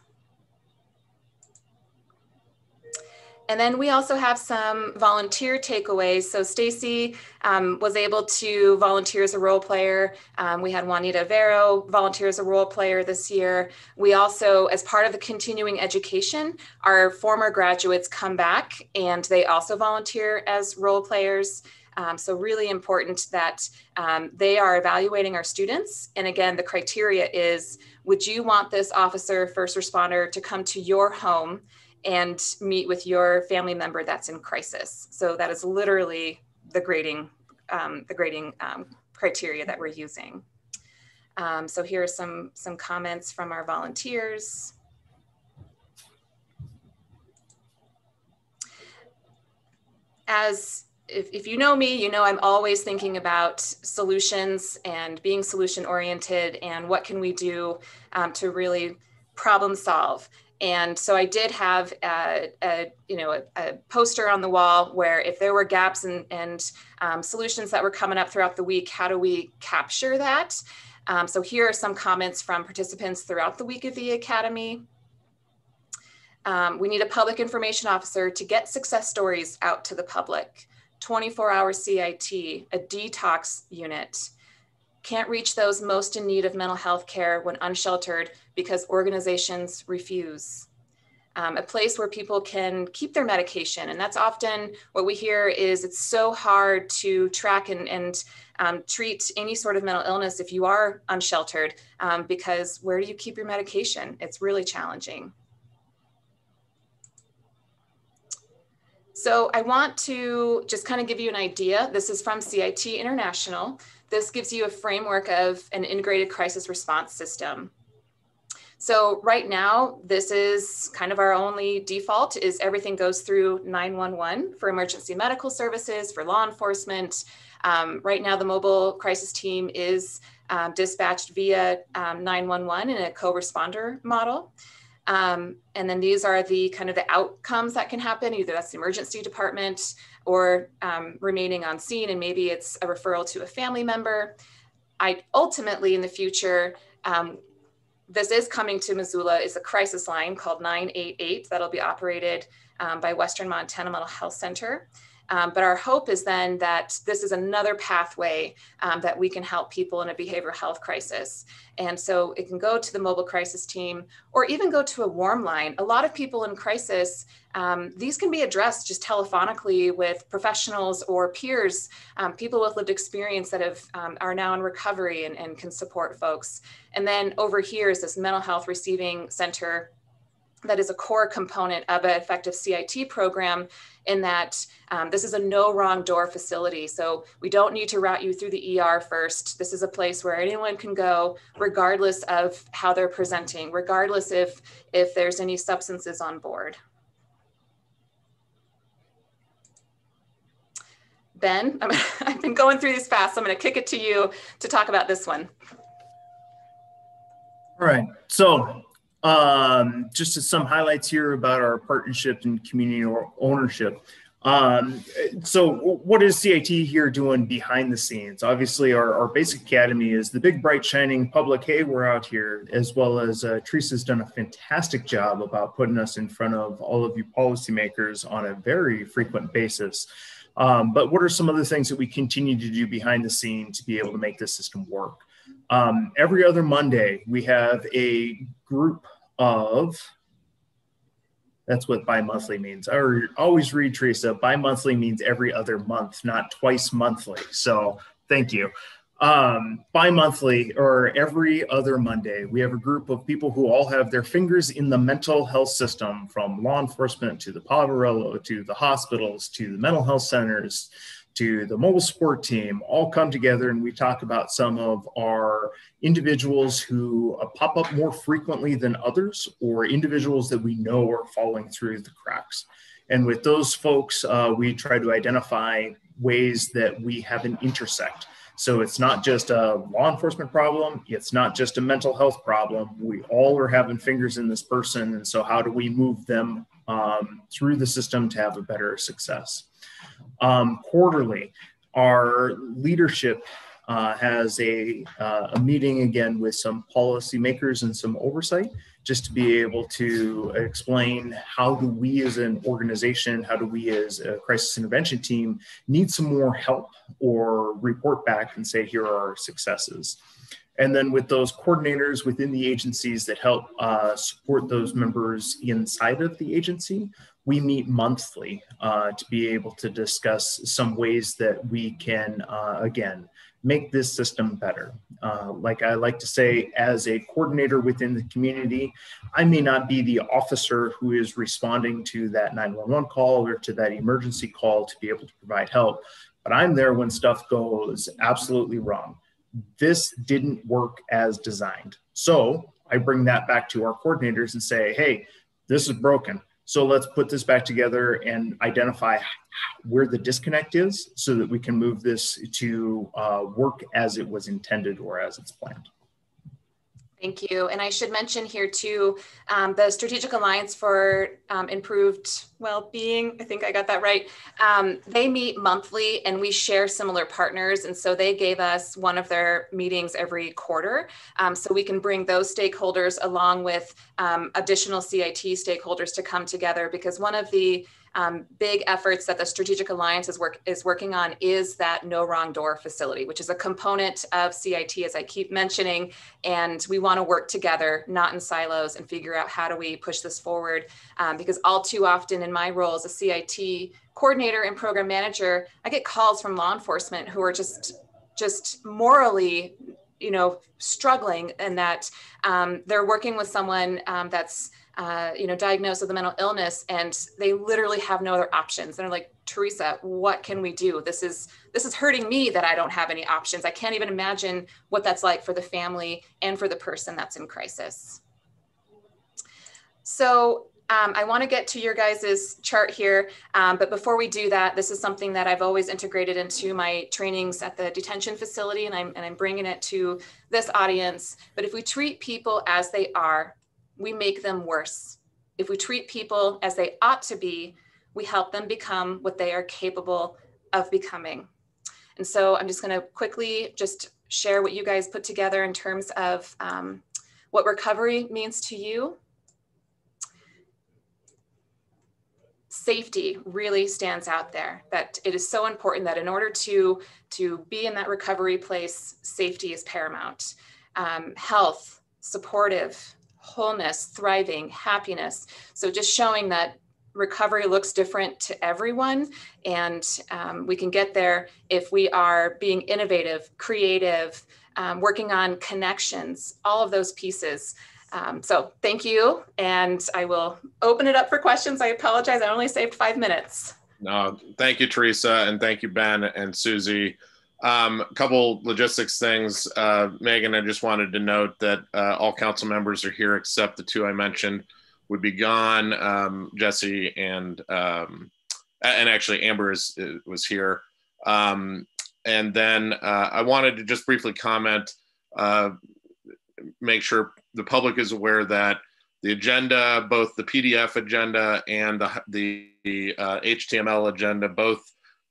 And then we also have some volunteer takeaways. So Stacy um, was able to volunteer as a role player. Um, we had Juanita Vero volunteer as a role player this year. We also, as part of the continuing education, our former graduates come back and they also volunteer as role players. Um, so really important that um, they are evaluating our students. And again, the criteria is, would you want this officer, first responder to come to your home and meet with your family member that's in crisis. So that is literally the grading, um, the grading um, criteria that we're using. Um, so here are some, some comments from our volunteers. As if, if you know me, you know I'm always thinking about solutions and being solution oriented and what can we do um, to really problem solve and so I did have a, a you know a, a, poster on the wall where if there were gaps and, and um, solutions that were coming up throughout the week, how do we capture that? Um, so here are some comments from participants throughout the week of the Academy. Um, we need a public information officer to get success stories out to the public, 24 hour CIT, a detox unit, can't reach those most in need of mental health care when unsheltered because organizations refuse. Um, a place where people can keep their medication. And that's often what we hear is it's so hard to track and, and um, treat any sort of mental illness if you are unsheltered um, because where do you keep your medication? It's really challenging. So I want to just kind of give you an idea. This is from CIT International. This gives you a framework of an integrated crisis response system. So right now, this is kind of our only default is everything goes through 911 for emergency medical services, for law enforcement. Um, right now, the mobile crisis team is um, dispatched via um, 911 in a co-responder model. Um, and then these are the kind of the outcomes that can happen. Either that's the emergency department or um, remaining on scene, and maybe it's a referral to a family member. I ultimately in the future, um, this is coming to Missoula, is a crisis line called 988 that'll be operated um, by Western Montana Mental Health Center. Um, but our hope is then that this is another pathway um, that we can help people in a behavioral health crisis. And so it can go to the mobile crisis team or even go to a warm line. A lot of people in crisis, um, these can be addressed just telephonically with professionals or peers, um, people with lived experience that have um, are now in recovery and, and can support folks. And then over here is this mental health receiving center that is a core component of an effective CIT program in that um, this is a no wrong door facility. So we don't need to route you through the ER first. This is a place where anyone can go regardless of how they're presenting, regardless if, if there's any substances on board. Ben, i have been going through these fast, so I'm gonna kick it to you to talk about this one. All right, so um, just some highlights here about our partnership and community ownership. Um, so what is CIT here doing behind the scenes? Obviously, our, our basic academy is the big, bright, shining public, hey, we're out here, as well as uh, Teresa's done a fantastic job about putting us in front of all of you policymakers on a very frequent basis. Um, but what are some other things that we continue to do behind the scene to be able to make this system work? Um, every other Monday, we have a group of that's what bi-monthly means. I always read Teresa. Bi-monthly means every other month, not twice monthly. So thank you. Um, bi-monthly or every other Monday, we have a group of people who all have their fingers in the mental health system, from law enforcement to the Poverello to the hospitals to the mental health centers to the mobile support team all come together and we talk about some of our individuals who uh, pop up more frequently than others or individuals that we know are falling through the cracks. And with those folks, uh, we try to identify ways that we have an intersect. So it's not just a law enforcement problem, it's not just a mental health problem. We all are having fingers in this person. And so, how do we move them um, through the system to have a better success? Um, quarterly, our leadership uh, has a, uh, a meeting again with some policymakers and some oversight just to be able to explain how do we as an organization, how do we as a crisis intervention team need some more help or report back and say, here are our successes. And then with those coordinators within the agencies that help uh, support those members inside of the agency, we meet monthly uh, to be able to discuss some ways that we can, uh, again, make this system better. Uh, like I like to say, as a coordinator within the community, I may not be the officer who is responding to that 911 call or to that emergency call to be able to provide help, but I'm there when stuff goes absolutely wrong. This didn't work as designed. So I bring that back to our coordinators and say, hey, this is broken so let's put this back together and identify where the disconnect is so that we can move this to uh, work as it was intended or as it's planned. Thank you. And I should mention here too, um, the Strategic Alliance for um, Improved Well-Being, I think I got that right. Um, they meet monthly and we share similar partners. And so they gave us one of their meetings every quarter. Um, so we can bring those stakeholders along with um, additional CIT stakeholders to come together because one of the um, big efforts that the Strategic Alliance is, work, is working on is that No Wrong Door facility, which is a component of CIT, as I keep mentioning. And we want to work together, not in silos, and figure out how do we push this forward. Um, because all too often in my role as a CIT coordinator and program manager, I get calls from law enforcement who are just just morally you know struggling and that um, they're working with someone um, that's uh, you know, diagnosed with a mental illness and they literally have no other options. And they're like, Teresa, what can we do? This is this is hurting me that I don't have any options. I can't even imagine what that's like for the family and for the person that's in crisis. So um, I want to get to your guys' chart here, um, but before we do that, this is something that I've always integrated into my trainings at the detention facility, and I'm, and I'm bringing it to this audience. But if we treat people as they are, we make them worse. If we treat people as they ought to be, we help them become what they are capable of becoming. And so I'm just going to quickly just share what you guys put together in terms of um, what recovery means to you. Safety really stands out there that it is so important that in order to, to be in that recovery place, safety is paramount. Um, health, supportive, wholeness, thriving, happiness. So just showing that recovery looks different to everyone and um, we can get there if we are being innovative creative um, working on connections all of those pieces um, so thank you and i will open it up for questions i apologize i only saved five minutes no thank you teresa and thank you ben and susie um, a couple logistics things. Uh, Megan, I just wanted to note that uh, all council members are here except the two I mentioned would be gone. Um, Jesse and um, and actually Amber is, was here. Um, and then uh, I wanted to just briefly comment, uh, make sure the public is aware that the agenda, both the PDF agenda and the, the uh, HTML agenda, both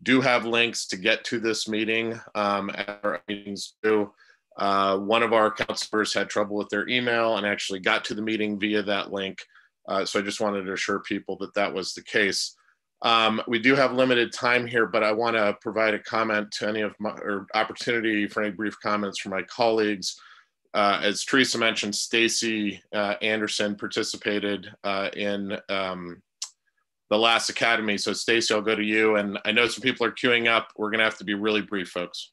do have links to get to this meeting um, at our meetings do. Uh, one of our counselors had trouble with their email and actually got to the meeting via that link. Uh, so I just wanted to assure people that that was the case. Um, we do have limited time here, but I want to provide a comment to any of my or opportunity for any brief comments from my colleagues. Uh, as Teresa mentioned, Stacie uh, Anderson participated uh, in um, the last academy. So Stacie, I'll go to you. And I know some people are queuing up. We're going to have to be really brief, folks.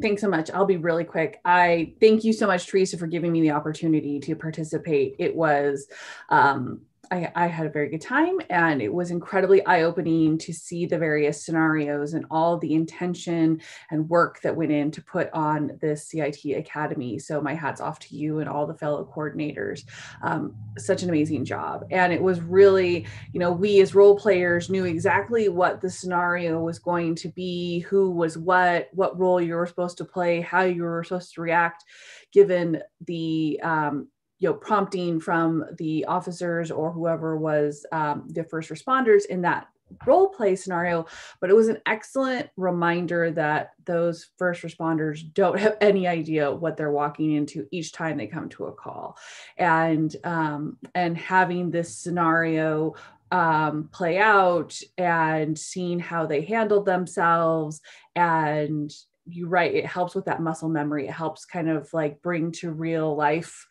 Thanks so much. I'll be really quick. I thank you so much, Teresa, for giving me the opportunity to participate. It was um, I, I, had a very good time and it was incredibly eye-opening to see the various scenarios and all the intention and work that went in to put on this CIT Academy. So my hat's off to you and all the fellow coordinators. Um, such an amazing job. And it was really, you know, we as role players knew exactly what the scenario was going to be, who was what, what role you were supposed to play, how you were supposed to react given the um, you know prompting from the officers or whoever was um, the first responders in that role play scenario. But it was an excellent reminder that those first responders don't have any idea what they're walking into each time they come to a call. And um, and having this scenario um, play out and seeing how they handled themselves and you're right it helps with that muscle memory it helps kind of like bring to real life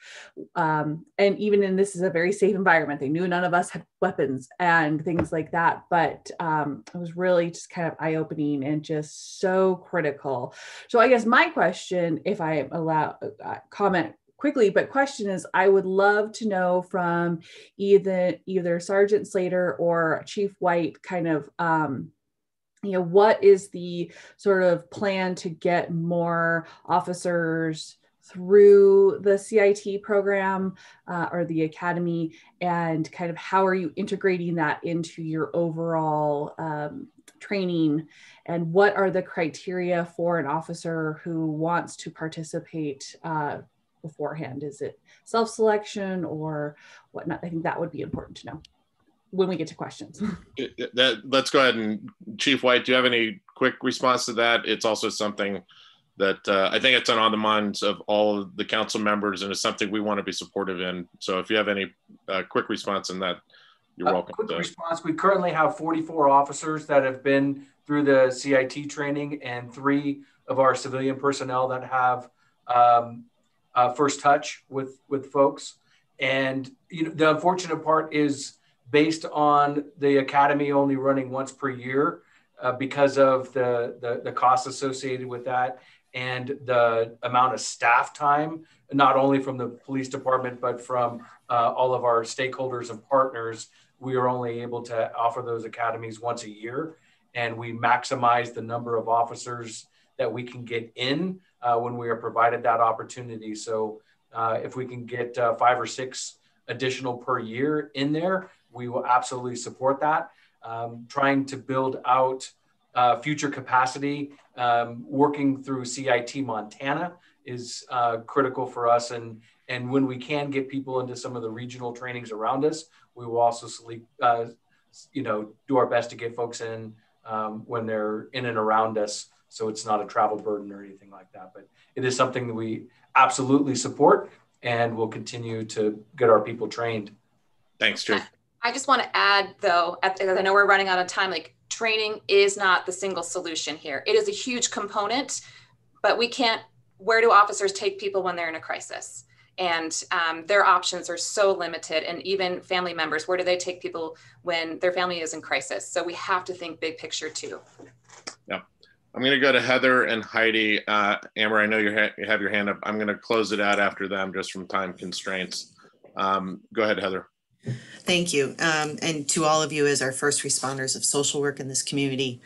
um, and even in this is a very safe environment they knew none of us had weapons and things like that but um, it was really just kind of eye-opening and just so critical. So i guess my question if i allow uh, comment quickly but question is i would love to know from either either sergeant slater or chief white kind of um, you know what is the sort of plan to get more officers through the CIT program uh, or the academy? And kind of how are you integrating that into your overall um, training? And what are the criteria for an officer who wants to participate uh, beforehand? Is it self-selection or whatnot? I think that would be important to know when we get to questions. that, let's go ahead and Chief White, do you have any quick response to that? It's also something that uh, I think it's on the minds of all of the council members and it's something we want to be supportive in. So if you have any uh, quick response in that, you're uh, welcome. Quick to. response. We currently have 44 officers that have been through the CIT training and three of our civilian personnel that have um, uh, first touch with, with folks. And you know, the unfortunate part is based on the academy only running once per year uh, because of the, the, the costs associated with that and the amount of staff time, not only from the police department, but from uh, all of our stakeholders and partners. We are only able to offer those academies once a year, and we maximize the number of officers that we can get in uh, when we are provided that opportunity. So, uh, if we can get uh, five or six additional per year in there, we will absolutely support that. Um, trying to build out uh, future capacity, um, working through CIT Montana is uh, critical for us. And, and when we can get people into some of the regional trainings around us, we will also sleep, uh, you know, do our best to get folks in um, when they're in and around us. So it's not a travel burden or anything like that. But it is something that we absolutely support and we'll continue to get our people trained. Thanks, Jake. I just want to add, though, at, I know we're running out of time, like training is not the single solution here. It is a huge component, but we can't, where do officers take people when they're in a crisis? And um, their options are so limited. And even family members, where do they take people when their family is in crisis? So we have to think big picture too. Yeah. I'm going to go to Heather and Heidi. Uh, Amber, I know you, ha- you have your hand up. I'm going to close it out after them just from time constraints. Um, go ahead, Heather. Thank you. Um, and to all of you as our first responders of social work in this community,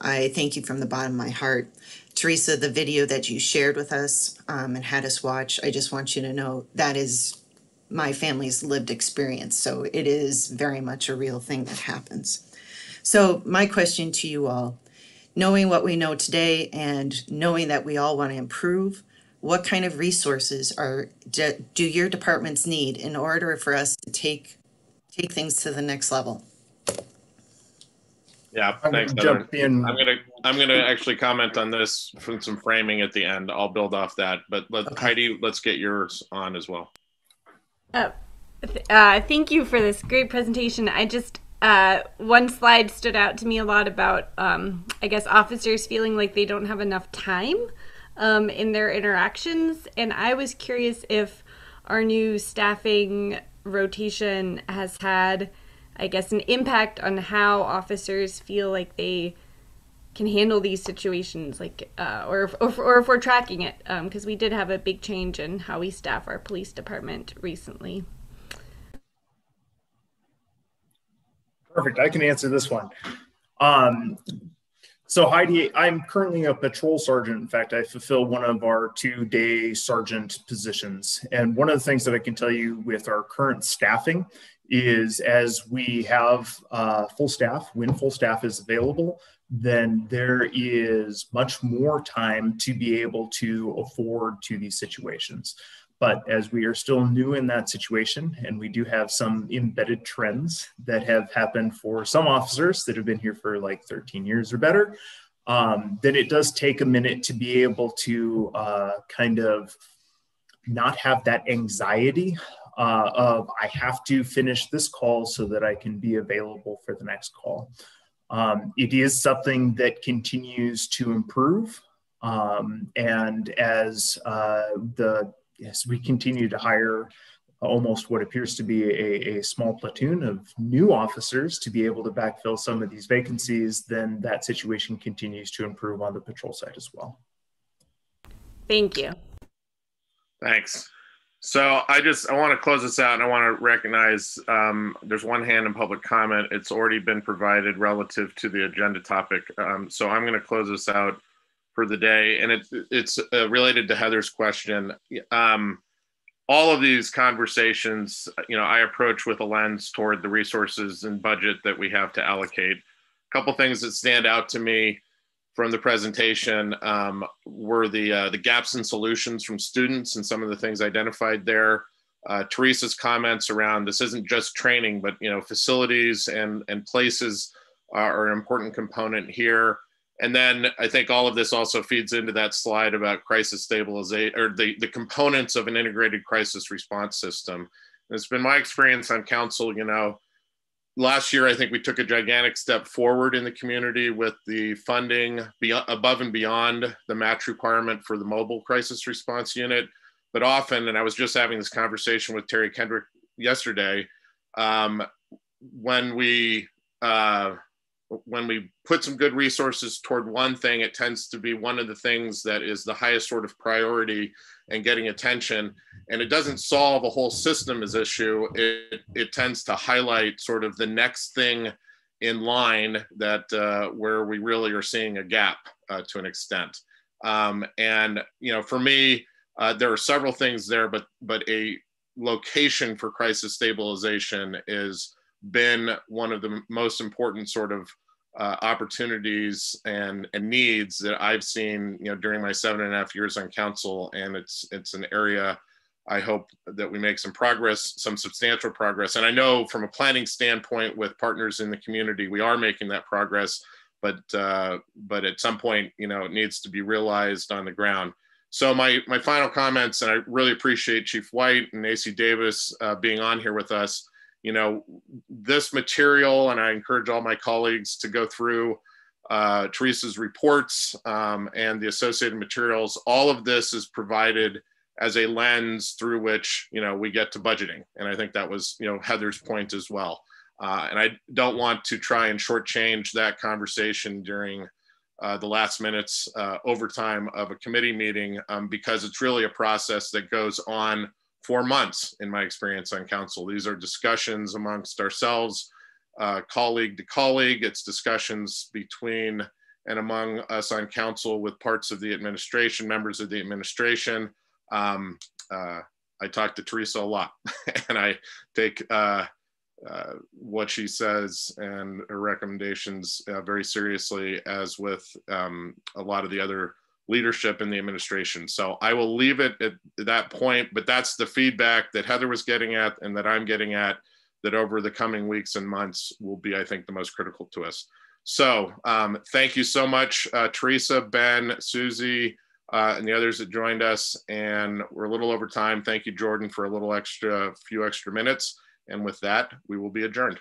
I thank you from the bottom of my heart. Teresa, the video that you shared with us um, and had us watch, I just want you to know that is my family's lived experience. So it is very much a real thing that happens. So, my question to you all knowing what we know today and knowing that we all want to improve, what kind of resources are do, do your departments need in order for us to take take things to the next level? Yeah, I'm thanks. gonna jump in. I'm gonna I'm gonna actually comment on this from some framing at the end. I'll build off that, but let Heidi, let's get yours on as well. Uh, th- uh, thank you for this great presentation. I just uh, one slide stood out to me a lot about um, I guess officers feeling like they don't have enough time um, in their interactions, and I was curious if our new staffing rotation has had, I guess, an impact on how officers feel like they can handle these situations, like, uh, or, if, or, if- or if we're tracking it, because we did have a big change in how we staff our police department recently. Perfect. I can answer this one. Um, so Heidi, I'm currently a patrol sergeant. In fact, I fulfill one of our two-day sergeant positions. And one of the things that I can tell you with our current staffing is as we have uh, full staff, when full staff is available, then there is much more time to be able to afford to these situations. But as we are still new in that situation, and we do have some embedded trends that have happened for some officers that have been here for like 13 years or better, um, then it does take a minute to be able to uh, kind of not have that anxiety uh, of I have to finish this call so that I can be available for the next call. Um, it is something that continues to improve. Um, and as uh, the as we continue to hire almost what appears to be a, a small platoon of new officers to be able to backfill some of these vacancies, then that situation continues to improve on the patrol side as well. Thank you. Thanks. So I just I want to close this out and I want to recognize um, there's one hand in public comment. It's already been provided relative to the agenda topic. Um, so I'm going to close this out for the day, and it, it's uh, related to Heather's question. Um, all of these conversations, you know, I approach with a lens toward the resources and budget that we have to allocate. A couple things that stand out to me from the presentation um, were the uh, the gaps in solutions from students and some of the things identified there. Uh, Teresa's comments around this isn't just training, but you know facilities and and places are an important component here. And then I think all of this also feeds into that slide about crisis stabilization or the, the components of an integrated crisis response system. And it's been my experience on council, you know, last year I think we took a gigantic step forward in the community with the funding beyond, above and beyond the match requirement for the mobile crisis response unit. But often, and I was just having this conversation with Terry Kendrick yesterday, um, when we uh, when we put some good resources toward one thing, it tends to be one of the things that is the highest sort of priority and getting attention. And it doesn't solve a whole systems issue. It, it tends to highlight sort of the next thing in line that uh, where we really are seeing a gap uh, to an extent. Um, and you know, for me, uh, there are several things there, but but a location for crisis stabilization is been one of the most important sort of uh, opportunities and, and needs that I've seen, you know, during my seven and a half years on council. And it's, it's an area I hope that we make some progress, some substantial progress. And I know from a planning standpoint with partners in the community, we are making that progress, but, uh, but at some point, you know, it needs to be realized on the ground. So my, my final comments, and I really appreciate Chief White and AC Davis uh, being on here with us you know, this material, and I encourage all my colleagues to go through uh, Teresa's reports um, and the associated materials. All of this is provided as a lens through which, you know, we get to budgeting. And I think that was, you know, Heather's point as well. Uh, and I don't want to try and shortchange that conversation during uh, the last minutes uh, overtime of a committee meeting um, because it's really a process that goes on four months in my experience on council. These are discussions amongst ourselves, uh, colleague to colleague. It's discussions between and among us on council with parts of the administration, members of the administration. Um, uh, I talk to Teresa a lot and I take uh, uh, what she says and her recommendations uh, very seriously, as with um, a lot of the other leadership in the administration. So I will leave it at that point, but that's the feedback that Heather was getting at and that I'm getting at that over the coming weeks and months will be, I think, the most critical to us. So um, thank you so much, uh, Teresa, Ben, Susie, uh, and the others that joined us. And we're a little over time. Thank you, Jordan, for a little extra, few extra minutes. And with that, we will be adjourned.